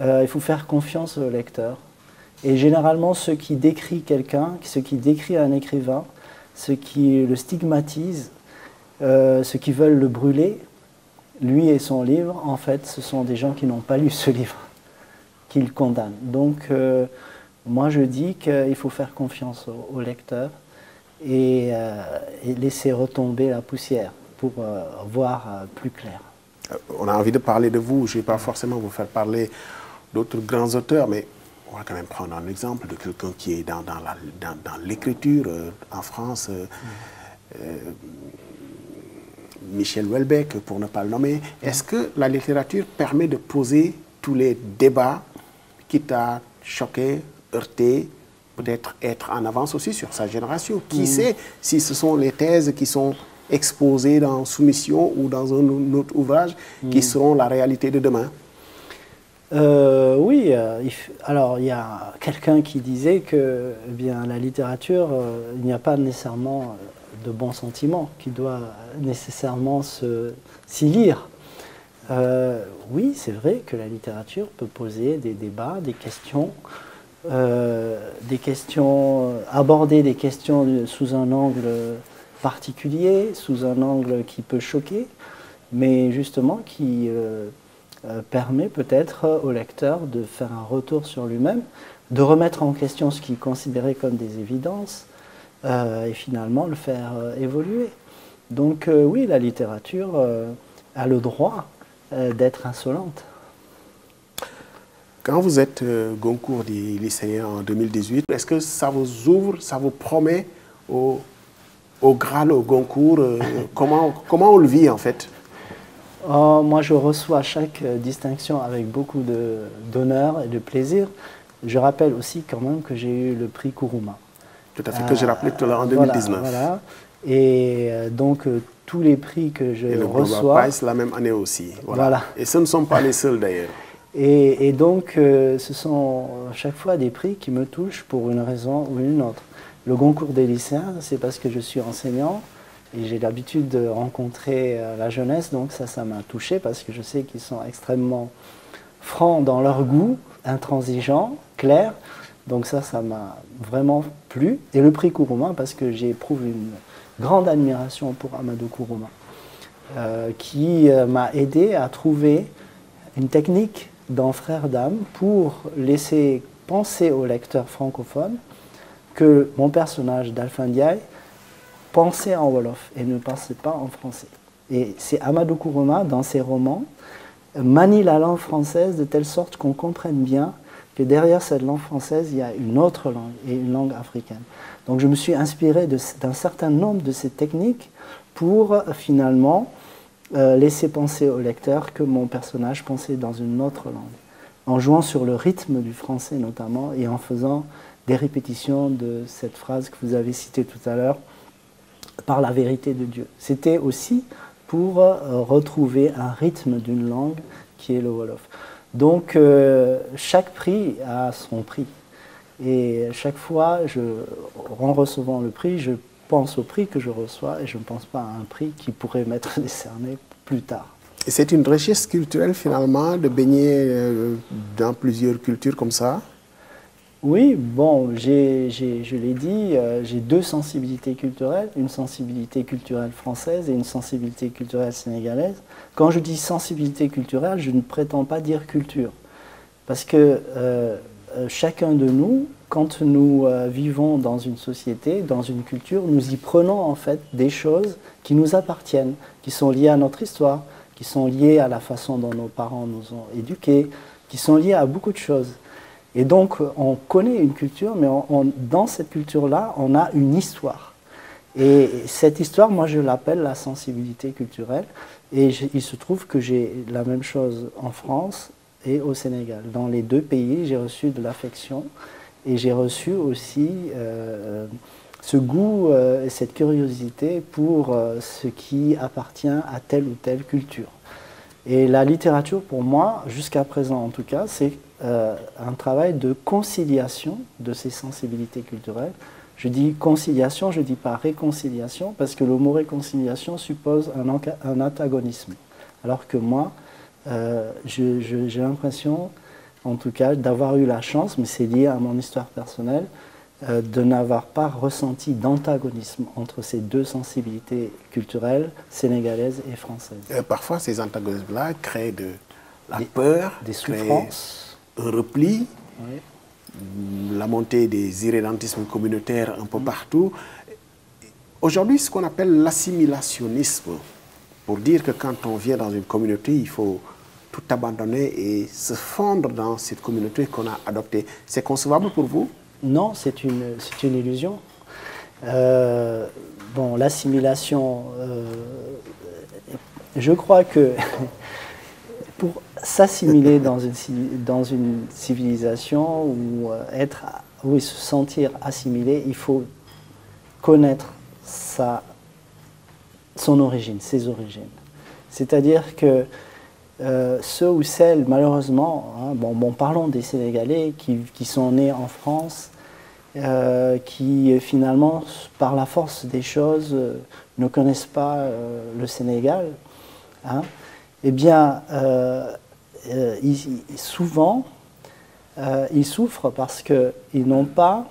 Speaker 2: il faut faire confiance au lecteur. Et généralement, ceux qui décrit quelqu'un, ceux qui décrit un écrivain, ceux qui le stigmatisent, euh, ceux qui veulent le brûler, lui et son livre, en fait, ce sont des gens qui n'ont pas lu ce livre, qu'ils condamnent. Donc, euh, moi, je dis qu'il faut faire confiance au, lecteur et, euh, et, laisser retomber la poussière pour voir plus clair.
Speaker 1: On a envie de parler de vous. Je ne vais pas forcément vous faire parler d'autres grands auteurs, mais on va quand même prendre un exemple de quelqu'un qui est dans, l'écriture euh, en France. Euh, euh, Michel Houellebecq, pour ne pas le nommer. Est-ce que la littérature permet de poser tous les débats qui t'a choqué, heurté, peut-être être en avance aussi sur sa génération Qui mm. sait si ce sont les thèses qui sont exposées dans Soumission ou dans un autre ouvrage qui mm. seront la réalité de demain?
Speaker 2: Euh, oui, euh, alors il y a quelqu'un qui disait que eh bien, la littérature, euh, il n'y a pas nécessairement de bons sentiments qui doit nécessairement s'y lire. Oui, c'est vrai que la littérature peut poser des débats, des questions, des questions, aborder des questions sous un angle particulier, sous un angle qui peut choquer, mais justement qui euh, permet peut-être au lecteur de faire un retour sur lui-même, de remettre en question ce qu'il considérait comme des évidences euh, et finalement le faire euh, évoluer. Donc oui, la littérature a le droit d'être insolente.
Speaker 1: Quand vous êtes Goncourt des lycéens en 2018, est-ce que ça vous ouvre, ça vous promet au, au Graal, au Goncourt comment, comment on le vit en fait?
Speaker 2: Oh, moi, je reçois chaque euh, distinction avec beaucoup d'honneur et de plaisir. Je rappelle aussi quand même que j'ai eu le prix Kuruma.
Speaker 1: Tout à fait, que j'ai rappelé tout à l'heure en 2019.
Speaker 2: Voilà, Et euh, donc, euh, tous les prix que je et le reçois...
Speaker 1: Prize la même année aussi. Voilà. Et ce ne sont pas les seuls d'ailleurs.
Speaker 2: Et, donc, ce sont chaque fois des prix qui me touchent pour une raison ou une autre. Le concours des lycéens, c'est parce que je suis enseignant. Et j'ai l'habitude de rencontrer euh, la jeunesse, donc ça, ça m'a touché parce que je sais qu'ils sont extrêmement francs dans leur goût, intransigeants, clairs. Donc ça, ça m'a vraiment plu. Et le prix Kourouma, parce que j'éprouve une grande admiration pour Amadou Kourouma, euh, qui euh, m'a aidé à trouver une technique dans Frères d'âme pour laisser penser au lecteur francophone que mon personnage d'Alpha Ndiaye pensait en Wolof et ne pensait pas en français. Et c'est Amadou Kourouma, dans ses romans, manie la langue française de telle sorte qu'on comprenne bien que derrière cette langue française, il y a une autre langue, et une langue africaine. Donc je me suis inspiré d'un certain nombre de ces techniques pour euh, finalement euh, laisser penser au lecteur que mon personnage pensait dans une autre langue, en jouant sur le rythme du français notamment et en faisant des répétitions de cette phrase que vous avez citée tout à l'heure, par la vérité de Dieu. C'était aussi pour euh, retrouver un rythme d'une langue qui est le Wolof. Donc euh, chaque prix a son prix. Et chaque fois, je, en recevant le prix, je pense au prix que je reçois et je ne pense pas à un prix qui pourrait m'être *laughs* décerné plus tard.
Speaker 1: Et c'est une richesse culturelle finalement de baigner euh, dans plusieurs cultures comme ça?
Speaker 2: Oui, bon, j'ai, je l'ai dit, euh, j'ai deux sensibilités culturelles, une sensibilité culturelle française et une sensibilité culturelle sénégalaise. Quand je dis sensibilité culturelle, je ne prétends pas dire culture. Parce que euh, euh, chacun de nous, quand nous vivons dans une société, dans une culture, nous y prenons en fait des choses qui nous appartiennent, qui sont liées à notre histoire, qui sont liées à la façon dont nos parents nous ont éduqués, qui sont liées à beaucoup de choses. Et donc, on connaît une culture, mais dans cette culture-là, on a une histoire. Et cette histoire, moi, je l'appelle la sensibilité culturelle. Et il se trouve que j'ai la même chose en France et au Sénégal. Dans les deux pays, j'ai reçu de l'affection et j'ai reçu aussi euh, ce goût euh, et cette curiosité pour euh, ce qui appartient à telle ou telle culture. Et la littérature, pour moi, jusqu'à présent en tout cas, c'est un travail de conciliation de ces sensibilités culturelles. Je dis conciliation, je ne dis pas réconciliation, parce que le mot réconciliation suppose un, antagonisme. Alors que moi, euh, j'ai l'impression, en tout cas, d'avoir eu la chance, mais c'est lié à mon histoire personnelle, euh, de n'avoir pas ressenti d'antagonisme entre ces deux sensibilités culturelles, sénégalaises et françaises.
Speaker 1: parfois, ces antagonismes-là créent de la peur,
Speaker 2: des souffrances
Speaker 1: un repli, la montée des irrédentismes communautaires un peu partout. Aujourd'hui, ce qu'on appelle l'assimilationnisme, pour dire que quand on vient dans une communauté, il faut tout abandonner et se fondre dans cette communauté qu'on a adoptée. C'est concevable pour vous?
Speaker 2: Non, c'est une, une illusion. Euh, bon, l'assimilation, euh, je crois que *laughs* pour s'assimiler dans une, dans une civilisation ou euh, être, se sentir assimilé, il faut connaître sa, son origine, ses origines. C'est-à-dire que euh, ceux ou celles, malheureusement, hein, bon, bon, parlons des Sénégalais qui, qui sont nés en France, euh, qui finalement, par la force des choses, ne connaissent pas le Sénégal. Hein, eh bien, euh, euh, souvent, euh, ils souffrent parce qu'ils n'ont pas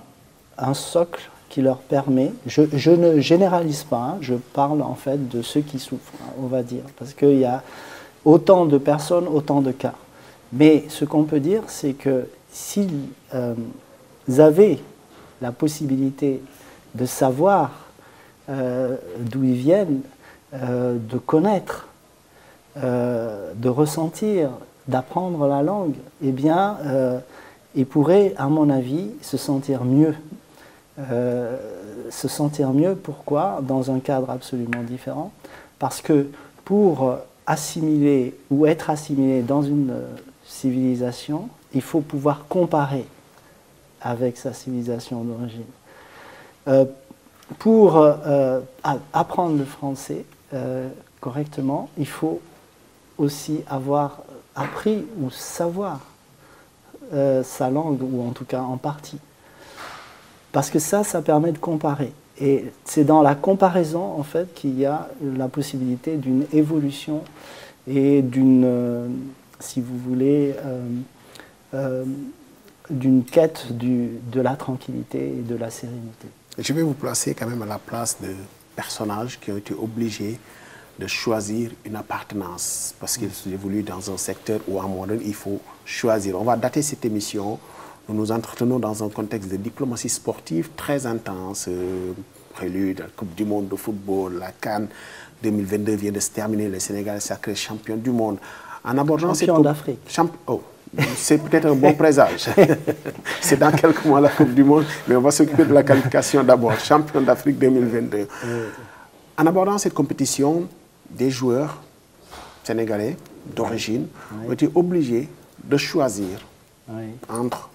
Speaker 2: un socle qui leur permet, je, ne généralise pas, hein, je parle en fait de ceux qui souffrent, hein, on va dire, parce qu'il y a autant de personnes, autant de cas. Mais ce qu'on peut dire, c'est que s'ils avaient la possibilité de savoir d'où ils viennent, de connaître euh, de ressentir, d'apprendre la langue, eh bien, euh, il pourrait, à mon avis, se sentir mieux. Euh, se sentir mieux, pourquoi? Dans un cadre absolument différent. Parce que pour assimiler ou être assimilé dans une civilisation, il faut pouvoir comparer avec sa civilisation d'origine. pour apprendre le français correctement, il faut aussi avoir appris ou savoir euh, sa langue, ou en tout cas en partie. Parce que ça, ça permet de comparer. Et c'est dans la comparaison, en fait, qu'il y a la possibilité d'une évolution et d'une, euh, si vous voulez, euh, d'une quête du, de la tranquillité et de la sérénité.
Speaker 1: Je vais vous placer quand même à la place de personnages qui ont été obligés de choisir une appartenance parce qu'ils évoluent dans un secteur où à un moment donné, il faut choisir. On va dater cette émission. Nous nous entretenons dans un contexte de diplomatie sportive très intense. Euh, prélude, la Coupe du Monde de football, la Cannes 2022 vient de se terminer. Le Sénégal est sacré champion du monde.
Speaker 2: En abordant champion d'Afrique.
Speaker 1: Oh, c'est peut-être un bon présage. *laughs* c'est dans quelques mois la Coupe du Monde, mais on va s'occuper de la qualification d'abord. Champion d'Afrique 2022. En abordant cette compétition, des joueurs sénégalais d'origine ont été obligés de choisir entre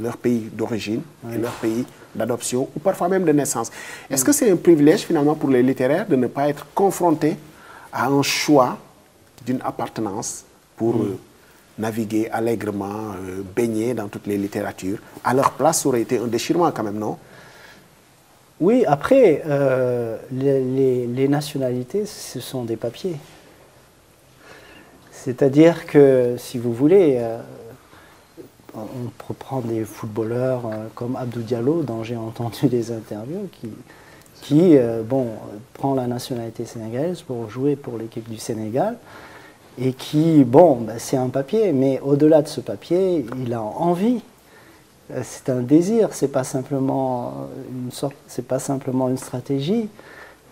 Speaker 1: leur pays d'origine et leur pays d'adoption ou parfois même de naissance. Est-ce que c'est un privilège finalement pour les littéraires de ne pas être confrontés à un choix d'une appartenance pour euh, naviguer allègrement, euh, baigner dans toutes les littératures? À leur place, ça aurait été un déchirement quand même, non?
Speaker 2: Oui, après, euh, les, nationalités, ce sont des papiers. C'est-à-dire que, si vous voulez, euh, on peut prendre des footballeurs euh, comme Abdou Diallo, dont j'ai entendu des interviews, qui, prend la nationalité sénégalaise pour jouer pour l'équipe du Sénégal, et qui, bon, ben, c'est un papier, mais au-delà de ce papier, il a envie c'est un désir, c'est pas simplement une sorte, c'est pas simplement une stratégie.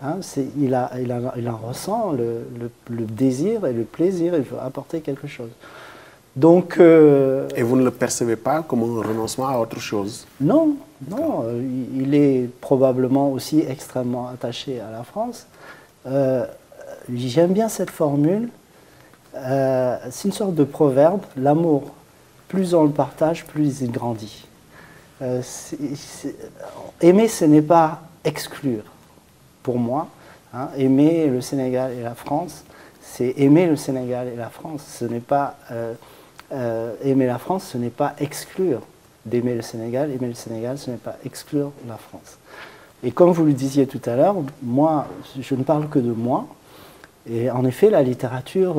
Speaker 2: Hein, il, a, il, il, en ressent le, le, désir et le plaisir, il veut apporter quelque chose.
Speaker 1: Donc, euh, et vous ne le percevez pas comme un renoncement à autre chose?
Speaker 2: Non, non, euh, il est probablement aussi extrêmement attaché à la France. J'aime bien cette formule. c'est une sorte de proverbe, l'amour, plus on le partage, plus il grandit. Euh, aimer, ce n'est pas exclure, pour moi. Hein. aimer le Sénégal et la France, c'est aimer le Sénégal et la France. Ce n'est pas euh, euh, aimer la France, ce n'est pas exclure d'aimer le Sénégal. Aimer le Sénégal, ce n'est pas exclure la France. Et comme vous le disiez tout à l'heure, moi, je ne parle que de moi. Et en effet, la littérature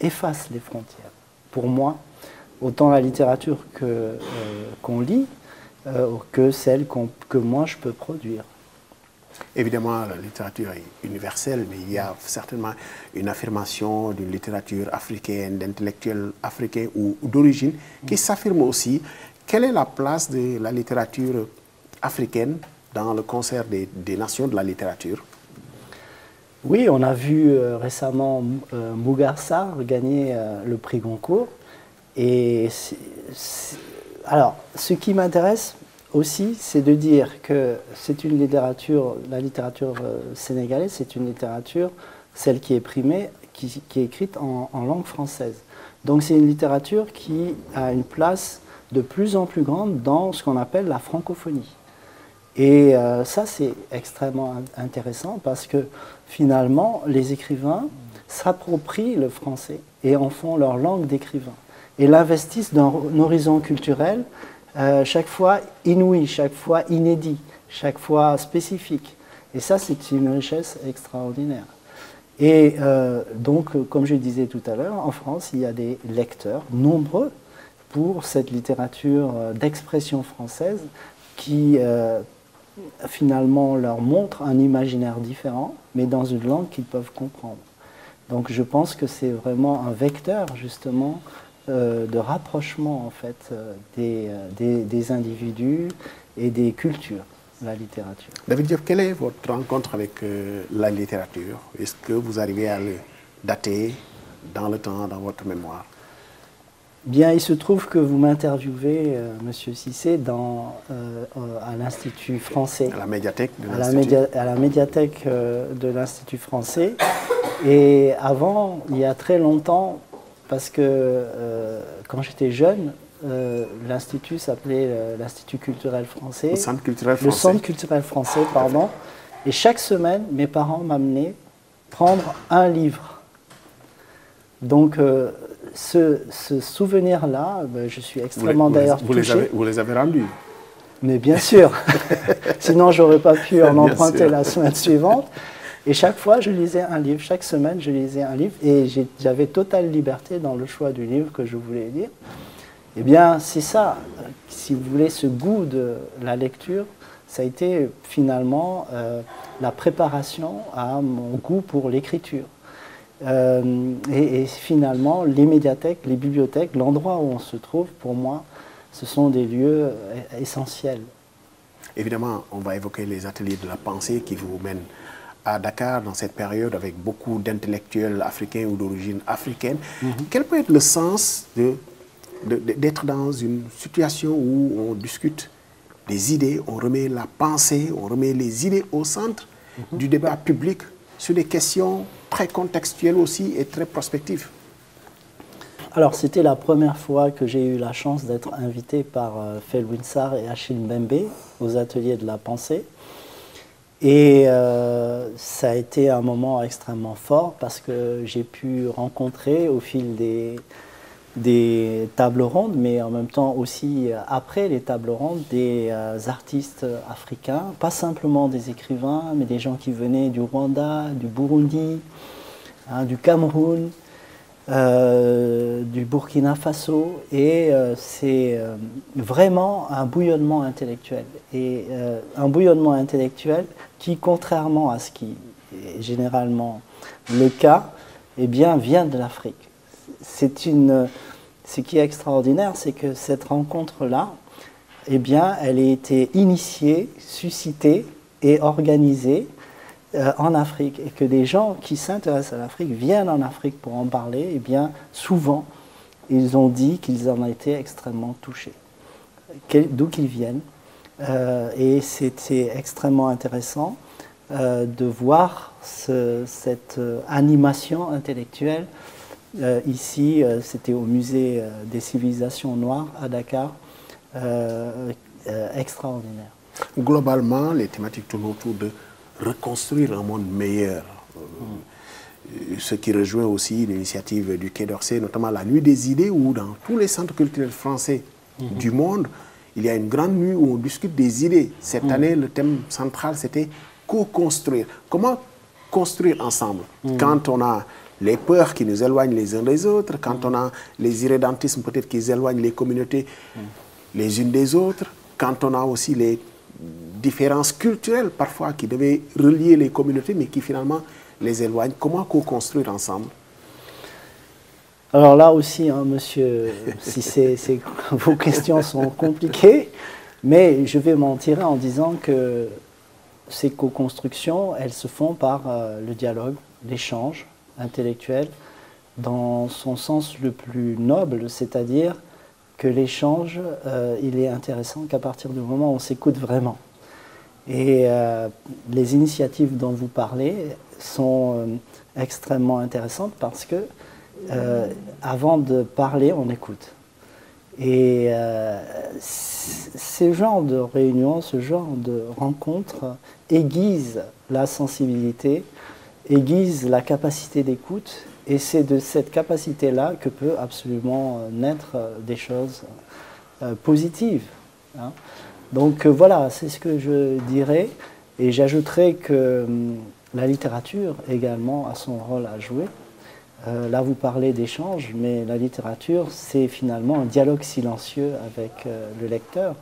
Speaker 2: efface les frontières. Pour moi, autant la littérature qu'on lit, euh, que celle que moi je peux produire.
Speaker 1: Évidemment, la littérature est universelle, mais il y a certainement une affirmation d'une littérature africaine, d'intellectuels africains ou, d'origine, qui s'affirme aussi. Quelle est la place de la littérature africaine dans le concert des, nations de la littérature?
Speaker 2: Oui, on a vu euh, récemment euh, gagner euh, le prix Goncourt. Et alors, ce qui m'intéresse aussi, c'est de dire que c'est une littérature, la littérature euh, sénégalaise, c'est une littérature, celle qui est primée, qui, est écrite en, langue française. Donc c'est une littérature qui a une place de plus en plus grande dans ce qu'on appelle la francophonie. Et euh, ça, c'est extrêmement intéressant parce que finalement, les écrivains s'approprient le français et en font leur langue d'écrivain et l'investissent dans un horizon culturel euh, chaque fois inouï, chaque fois inédit, chaque fois spécifique. Et ça, c'est une richesse extraordinaire. Et euh, donc, comme je disais tout à l'heure, en France, il y a des lecteurs nombreux pour cette littérature euh, d'expression française qui finalement leur montre un imaginaire différent, mais dans une langue qu'ils peuvent comprendre. Donc je pense que c'est vraiment un vecteur justement euh, de rapprochement en fait euh, euh, des, des, individus et des cultures, la littérature.
Speaker 1: David Diop, quelle est votre rencontre avec la littérature? Est-ce que vous arrivez à le dater dans le temps, dans votre mémoire?
Speaker 2: Bien, il se trouve que vous m'interviewez, Monsieur Cissé, dans, à l'Institut français.
Speaker 1: À la médiathèque
Speaker 2: de l'Institut. À, la médiathèque de l'Institut français. Et avant, il y a très longtemps, parce que euh, quand j'étais jeune, euh, l'institut s'appelait euh, l'Institut culturel français.
Speaker 1: Le centre culturel français.
Speaker 2: Le centre culturel français, pardon. Et chaque semaine, mes parents m'amenaient prendre un livre. Donc, ce, souvenir-là, ben, je suis extrêmement d'ailleurs
Speaker 1: touché. Les avez, vous les avez rendus
Speaker 2: Mais bien sûr. *laughs* Sinon, j'aurais pas pu en emprunter la semaine suivante. Et chaque fois, je lisais un livre. Chaque semaine, je lisais un livre. Et j'avais totale liberté dans le choix du livre que je voulais lire. Eh bien, c'est ça. Si vous voulez, ce goût de la lecture, ça a été finalement euh, la préparation à mon goût pour l'écriture. Euh, et, finalement, les médiathèques, les bibliothèques, l'endroit où on se trouve, pour moi, ce sont des lieux euh, essentiels.
Speaker 1: Évidemment, on va évoquer les ateliers de la pensée qui vous mènent à Dakar dans cette période avec beaucoup d'intellectuels africains ou d'origine africaine. Mhm. Quel peut être le sens d'être dans une situation où on discute des idées, on remet la pensée, on remet les idées au centre mhm. du débat public sur des questions très contextuelles aussi et très prospectives?
Speaker 2: Alors, c'était la première fois que j'ai eu la chance d'être invité par euh, Fel Winsar et Achille Mbembe aux ateliers de la pensée. Et euh, ça a été un moment extrêmement fort parce que j'ai pu rencontrer au fil des, des tables rondes, mais en même temps aussi après les tables rondes, des artistes africains, pas simplement des écrivains, mais des gens qui venaient du Rwanda, du Burundi, hein, du Cameroun, euh, du Burkina Faso et euh, c'est euh, vraiment un bouillonnement intellectuel. Et un bouillonnement intellectuel qui contrairement à ce qui est généralement le cas eh bien vient de l'Afrique. C'est une ce qui est extraordinaire c'est que cette rencontre là eh bien elle a été initiée suscitée et organisée euh, en Afrique et que des gens qui s'intéressent à l'Afrique viennent en Afrique pour en parler, eh bien souvent ils ont dit qu'ils en étaient extrêmement touchés, d'où qu'ils viennent. Euh, et c'était extrêmement intéressant euh, de voir cette animation intellectuelle. ici, c'était au musée des civilisations noires à Dakar, extraordinaire.
Speaker 1: Globalement, les thématiques tournent autour de reconstruire un monde meilleur. Euh, ce qui rejoint aussi l'initiative du Quai d'Orsay, notamment la Nuit des idées, où dans tous les centres culturels français mhm. du monde, il y a une grande nuit où on discute des idées. Cette mhm. année, le thème central, c'était co-construire. Comment construire ensemble? Mhm. Quand on a les peurs qui nous éloignent les uns des autres, quand on a les irrédentismes peut-être qui éloignent les communautés les unes des autres, quand on a aussi les différences culturelles parfois qui devaient relier les communautés, mais qui finalement les éloignent. Comment co-construire ensemble?
Speaker 2: Alors là aussi, hein, monsieur, *laughs* si *laughs* vos questions sont compliquées, mais je vais m'en tirer en disant que ces co-constructions, elles se font par euh, le dialogue, l'échange intellectuel, dans son sens le plus noble, c'est-à-dire que l'échange, euh, il est intéressant qu'à partir du moment où on s'écoute vraiment. Et euh, les initiatives dont vous parlez sont euh, extrêmement intéressantes parce que avant de parler, on écoute. Et ce genre de réunions, ce genre de rencontres aiguisent la sensibilité, aiguisent la capacité d'écoute et c'est de cette capacité-là que peut absolument euh, naître euh, des choses euh, positives. Hein. Donc voilà, c'est ce que je dirais. Et j'ajouterais que hum, la littérature également a son rôle à jouer. là, vous parlez d'échange, mais la littérature, c'est finalement un dialogue silencieux avec le lecteur.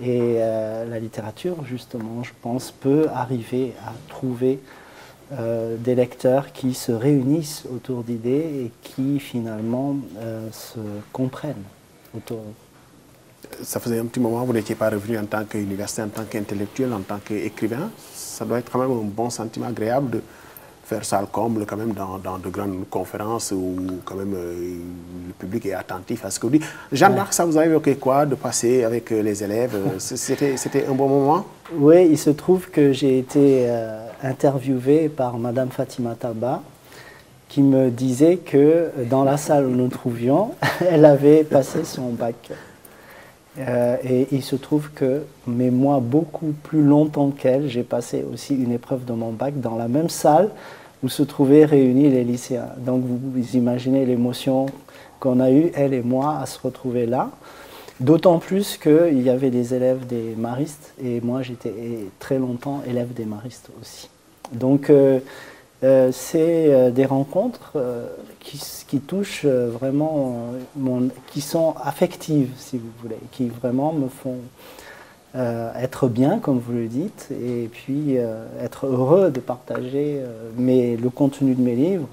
Speaker 2: Et la littérature, justement, je pense, peut arriver à trouver euh, des lecteurs qui se réunissent autour d'idées et qui finalement euh, se comprennent autour.
Speaker 1: Ça faisait un petit moment, vous n'étiez pas revenu en tant qu'université, en tant qu'intellectuel, en tant qu'écrivain. Ça doit être quand même un bon sentiment agréable de faire ça comble quand même dans, de grandes conférences où quand même euh, le public est attentif à ce que vous dites. Jeanne d'Arc, ça vous a évoqué quoi de passer avec les élèves? C'était un bon moment?
Speaker 2: Oui, il se trouve que j'ai été interviewé par Madame Fatima Taba, qui me disait que dans la salle où nous trouvions, *laughs* elle avait passé son bac. Euh, et il se trouve que, mais moi, beaucoup plus longtemps qu'elle, j'ai passé aussi une épreuve de mon bac dans la même salle où se trouvaient réunis les lycéens. Donc vous, imaginez l'émotion qu'on a eue, elle et moi, à se retrouver là. D'autant plus qu'il y avait des élèves des maristes et moi j'étais très longtemps élève des maristes aussi. Donc euh, euh, c'est euh, des rencontres qui, touchent vraiment, qui sont affectives si vous voulez, qui vraiment me font être bien comme vous le dites et puis être heureux de partager le contenu de mes livres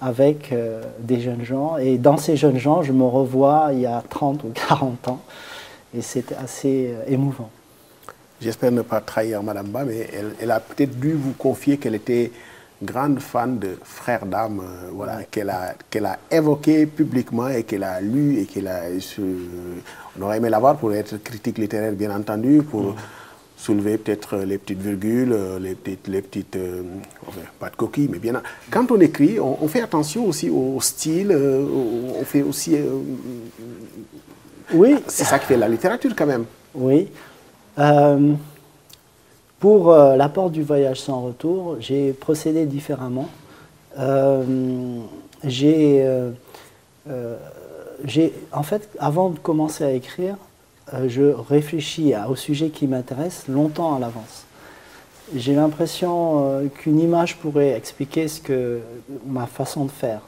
Speaker 2: avec euh, des jeunes gens. Et dans ces jeunes gens, je me revois il y a 30 ou 40 ans. Et c'est assez euh, émouvant.
Speaker 1: J'espère ne pas trahir Madame Ba, mais elle, a peut-être dû vous confier qu'elle était grande fan de Frères d'âme, euh, voilà, qu'elle a, qu'elle a évoqué publiquement et qu'elle a lu et qu'elle a... on aurait aimé l'avoir pour être critique littéraire, bien entendu, pour... Mm soulever peut-être les petites virgules, euh, les petites, les petites euh, pas de coquilles, mais bien. Quand on écrit, on, fait attention aussi au style, euh, on fait aussi. oui. C'est ça qui fait la littérature quand même.
Speaker 2: Oui. pour l'apport du voyage sans retour, j'ai procédé différemment. j'ai en fait, avant de commencer à écrire, je réfléchis au sujet qui m'intéresse longtemps à l'avance. J'ai l'impression qu'une image pourrait expliquer ce que, ma façon de faire.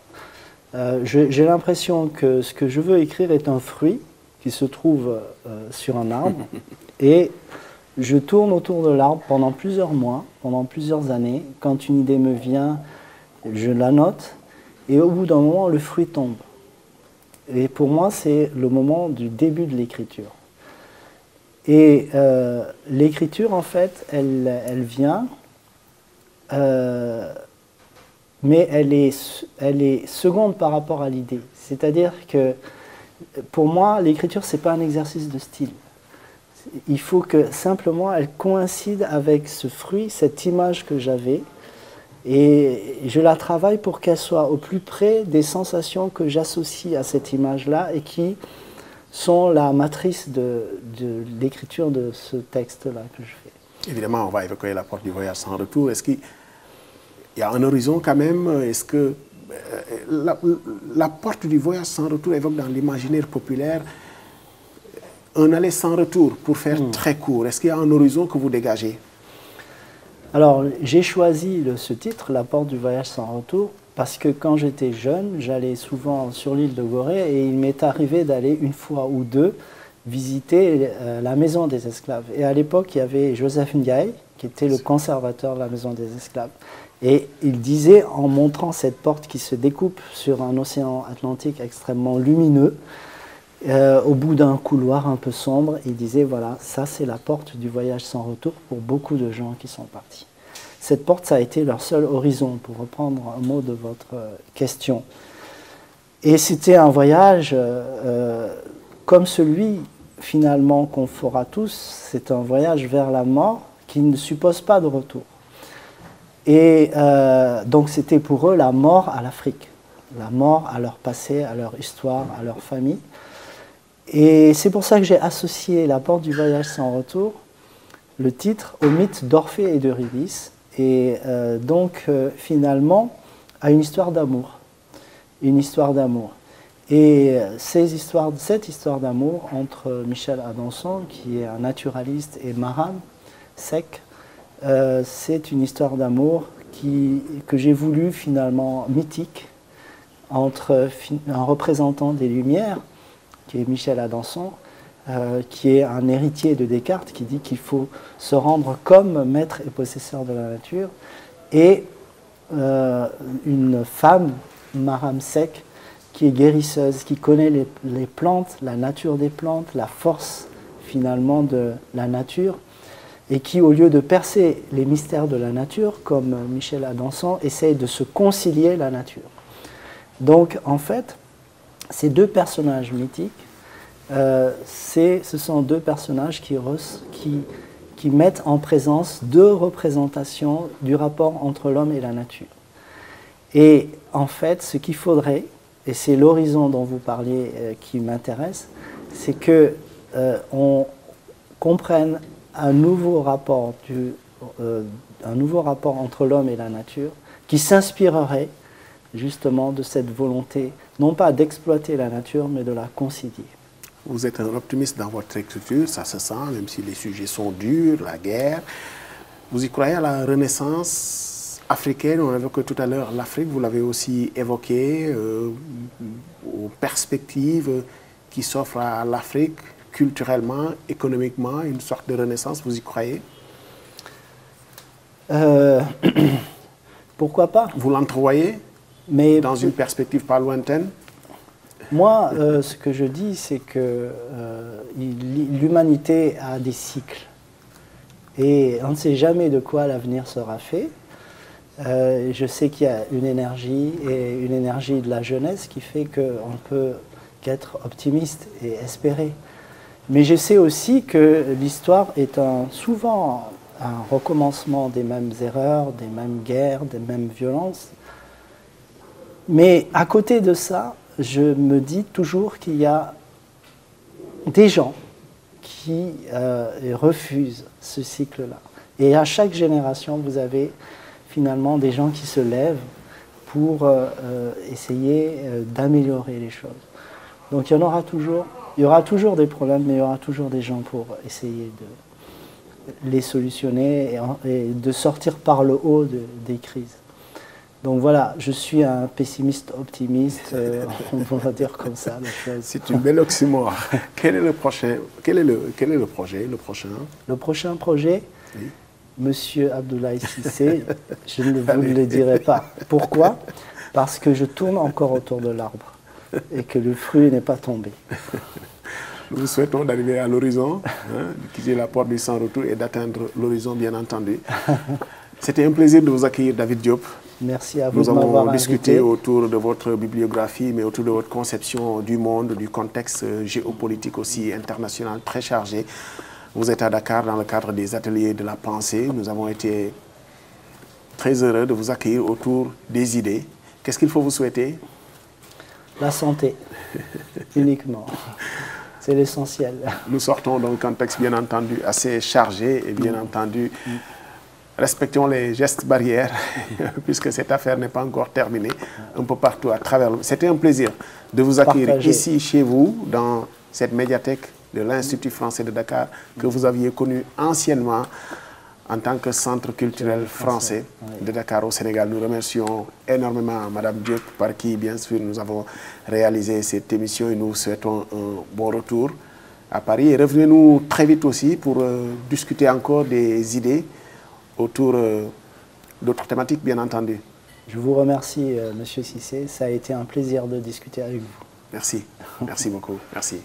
Speaker 2: J'ai l'impression que ce que je veux écrire est un fruit qui se trouve sur un arbre *laughs* et je tourne autour de l'arbre pendant plusieurs mois, pendant plusieurs années. Quand une idée me vient, je la note. Et au bout d'un moment, le fruit tombe. Et pour moi, c'est le moment du début de l'écriture. Et euh, l'écriture, en fait, elle, elle vient, euh, mais elle est, elle est seconde par rapport à l'idée. C'est-à-dire que pour moi, l'écriture, ce n'est pas un exercice de style il faut que simplement elle coïncide avec ce fruit, cette image que j'avais. Et je la travaille pour qu'elle soit au plus près des sensations que j'associe à cette image-là et qui sont la matrice de, l'écriture de ce texte-là que je fais.
Speaker 1: Évidemment, on va évoquer la porte du voyage sans retour. Est-ce qu'il y a un horizon quand même? Est-ce que euh, la porte du voyage sans retour évoque dans l'imaginaire populaire un aller sans retour pour faire hmm. très court Est-ce qu'il y a un horizon que vous dégagez?
Speaker 2: Alors, j'ai choisi ce titre, La porte du voyage sans retour, parce que quand j'étais jeune, j'allais souvent sur l'île de Gorée et il m'est arrivé d'aller une fois ou deux visiter euh, la maison des esclaves. Et à l'époque, il y avait Joseph Ndiaye, qui était le conservateur de la maison des esclaves. Et il disait, en montrant cette porte qui se découpe sur un océan Atlantique extrêmement lumineux, euh, au bout d'un couloir un peu sombre, il disait voilà, ça c'est la porte du voyage sans retour pour beaucoup de gens qui sont partis. Cette porte, ça a été leur seul horizon, pour reprendre un mot de votre euh, question. Et c'était un voyage euh, comme celui finalement qu'on fera tous, c'est un voyage vers la mort qui ne suppose pas de retour. Et donc c'était pour eux la mort à l'Afrique, la mort à leur passé, à leur histoire, à leur famille. Et c'est pour ça que j'ai associé La porte du voyage sans retour, le titre, au mythe d'Orphée et d'Eurydice, et euh, donc euh, finalement à une histoire d'amour. Une histoire d'amour. Et euh, cette histoire d'amour entre Michel Adanson, qui est un naturaliste, et Maram Sec, c'est une histoire d'amour que j'ai voulu finalement mythique entre un représentant des Lumières qui est Michel Adanson, euh, qui est un héritier de Descartes, qui dit qu'il faut se rendre comme maître et possesseur de la nature, et euh, une femme, Maram Sek, qui est guérisseuse, qui connaît les, les, plantes, la nature des plantes, la force finalement de la nature, et qui, au lieu de percer les mystères de la nature, comme Michel Adanson, essaye de se concilier la nature. Donc, en fait, ces deux personnages mythiques, euh, ce sont deux personnages qui, mettent en présence deux représentations du rapport entre l'homme et la nature. Et en fait, ce qu'il faudrait, et c'est l'horizon dont vous parliez euh, qui m'intéresse, c'est que euh, on comprenne un nouveau rapport un nouveau rapport entre l'homme et la nature qui s'inspirerait justement de cette volonté, non pas d'exploiter la nature, mais de la concilier.
Speaker 1: Vous êtes un optimiste dans votre écriture, ça se sent, même si les sujets sont durs, la guerre. Vous y croyez à la renaissance africaine On a évoqué tout à l'heure l'Afrique, vous l'avez aussi évoqué, euh, aux perspectives qui s'offrent à l'Afrique culturellement, économiquement, une sorte de renaissance, vous y croyez?
Speaker 2: Euh, *clears throat* Pourquoi pas?
Speaker 1: Vous l'entrevoyez mais dans une perspective pas lointaine?
Speaker 2: Moi, euh, ce que je dis, c'est que euh, l'humanité a des cycles. Et on ne sait jamais de quoi l'avenir sera fait. Euh, je sais qu'il y a une énergie et une énergie de la jeunesse qui fait qu'on peut qu'être optimiste et espérer. Mais je sais aussi que l'histoire est souvent un recommencement des mêmes erreurs, des mêmes guerres, des mêmes violences. Mais à côté de ça, je me dis toujours qu'il y a des gens qui euh, refusent ce cycle-là. Et à chaque génération, vous avez finalement des gens qui se lèvent pour euh, euh, essayer d'améliorer les choses. Donc il y aura toujours des problèmes, mais il y aura toujours des gens pour essayer de les solutionner et, de sortir par le haut des crises. Donc voilà, je suis un pessimiste optimiste, *laughs* euh, on va dire comme ça
Speaker 1: C'est une belle oxymore. *laughs* quel est le prochain quel est le, quel est le projet, le prochain?
Speaker 2: Le prochain projet, Monsieur Abdoulaye Sissé, je ne vous le dirai pas. Pourquoi? Parce que je tourne encore autour de l'arbre et que le fruit n'est pas tombé. *laughs*
Speaker 1: Nous souhaitons d'arriver à l'horizon, hein, de quitter la porte du sans retour et d'atteindre l'horizon, bien entendu. C'était un plaisir de vous accueillir, David Diop.
Speaker 2: Merci à vous
Speaker 1: Nous avons discuté autour de votre bibliographie, mais autour de votre conception du monde, du contexte géopolitique aussi international très chargé. Vous êtes à Dakar dans le cadre des ateliers de la pensée. Nous avons été très heureux de vous accueillir autour des idées. Qu'est-ce qu'il faut vous souhaiter?
Speaker 2: La santé, *laughs* uniquement. C'est l'essentiel.
Speaker 1: Nous sortons d'un contexte bien entendu assez chargé et bien entendu respectons les gestes barrières, *laughs* puisque cette affaire n'est pas encore terminée, un peu partout à travers le C'était un plaisir de vous accueillir ici, chez vous, dans cette médiathèque de l'Institut français de Dakar, que vous aviez connu anciennement en tant que centre culturel français de Dakar au Sénégal. Nous remercions énormément Madame Diop, par qui, bien sûr, nous avons réalisé cette émission et nous souhaitons un bon retour à Paris. Et revenez-nous très vite aussi pour euh, discuter encore des idées autour euh, d'autres thématiques, bien entendu.
Speaker 2: Je vous remercie, M. Euh, Monsieur Cissé. Ça a été un plaisir de discuter avec vous.
Speaker 1: Merci. Merci beaucoup. Merci.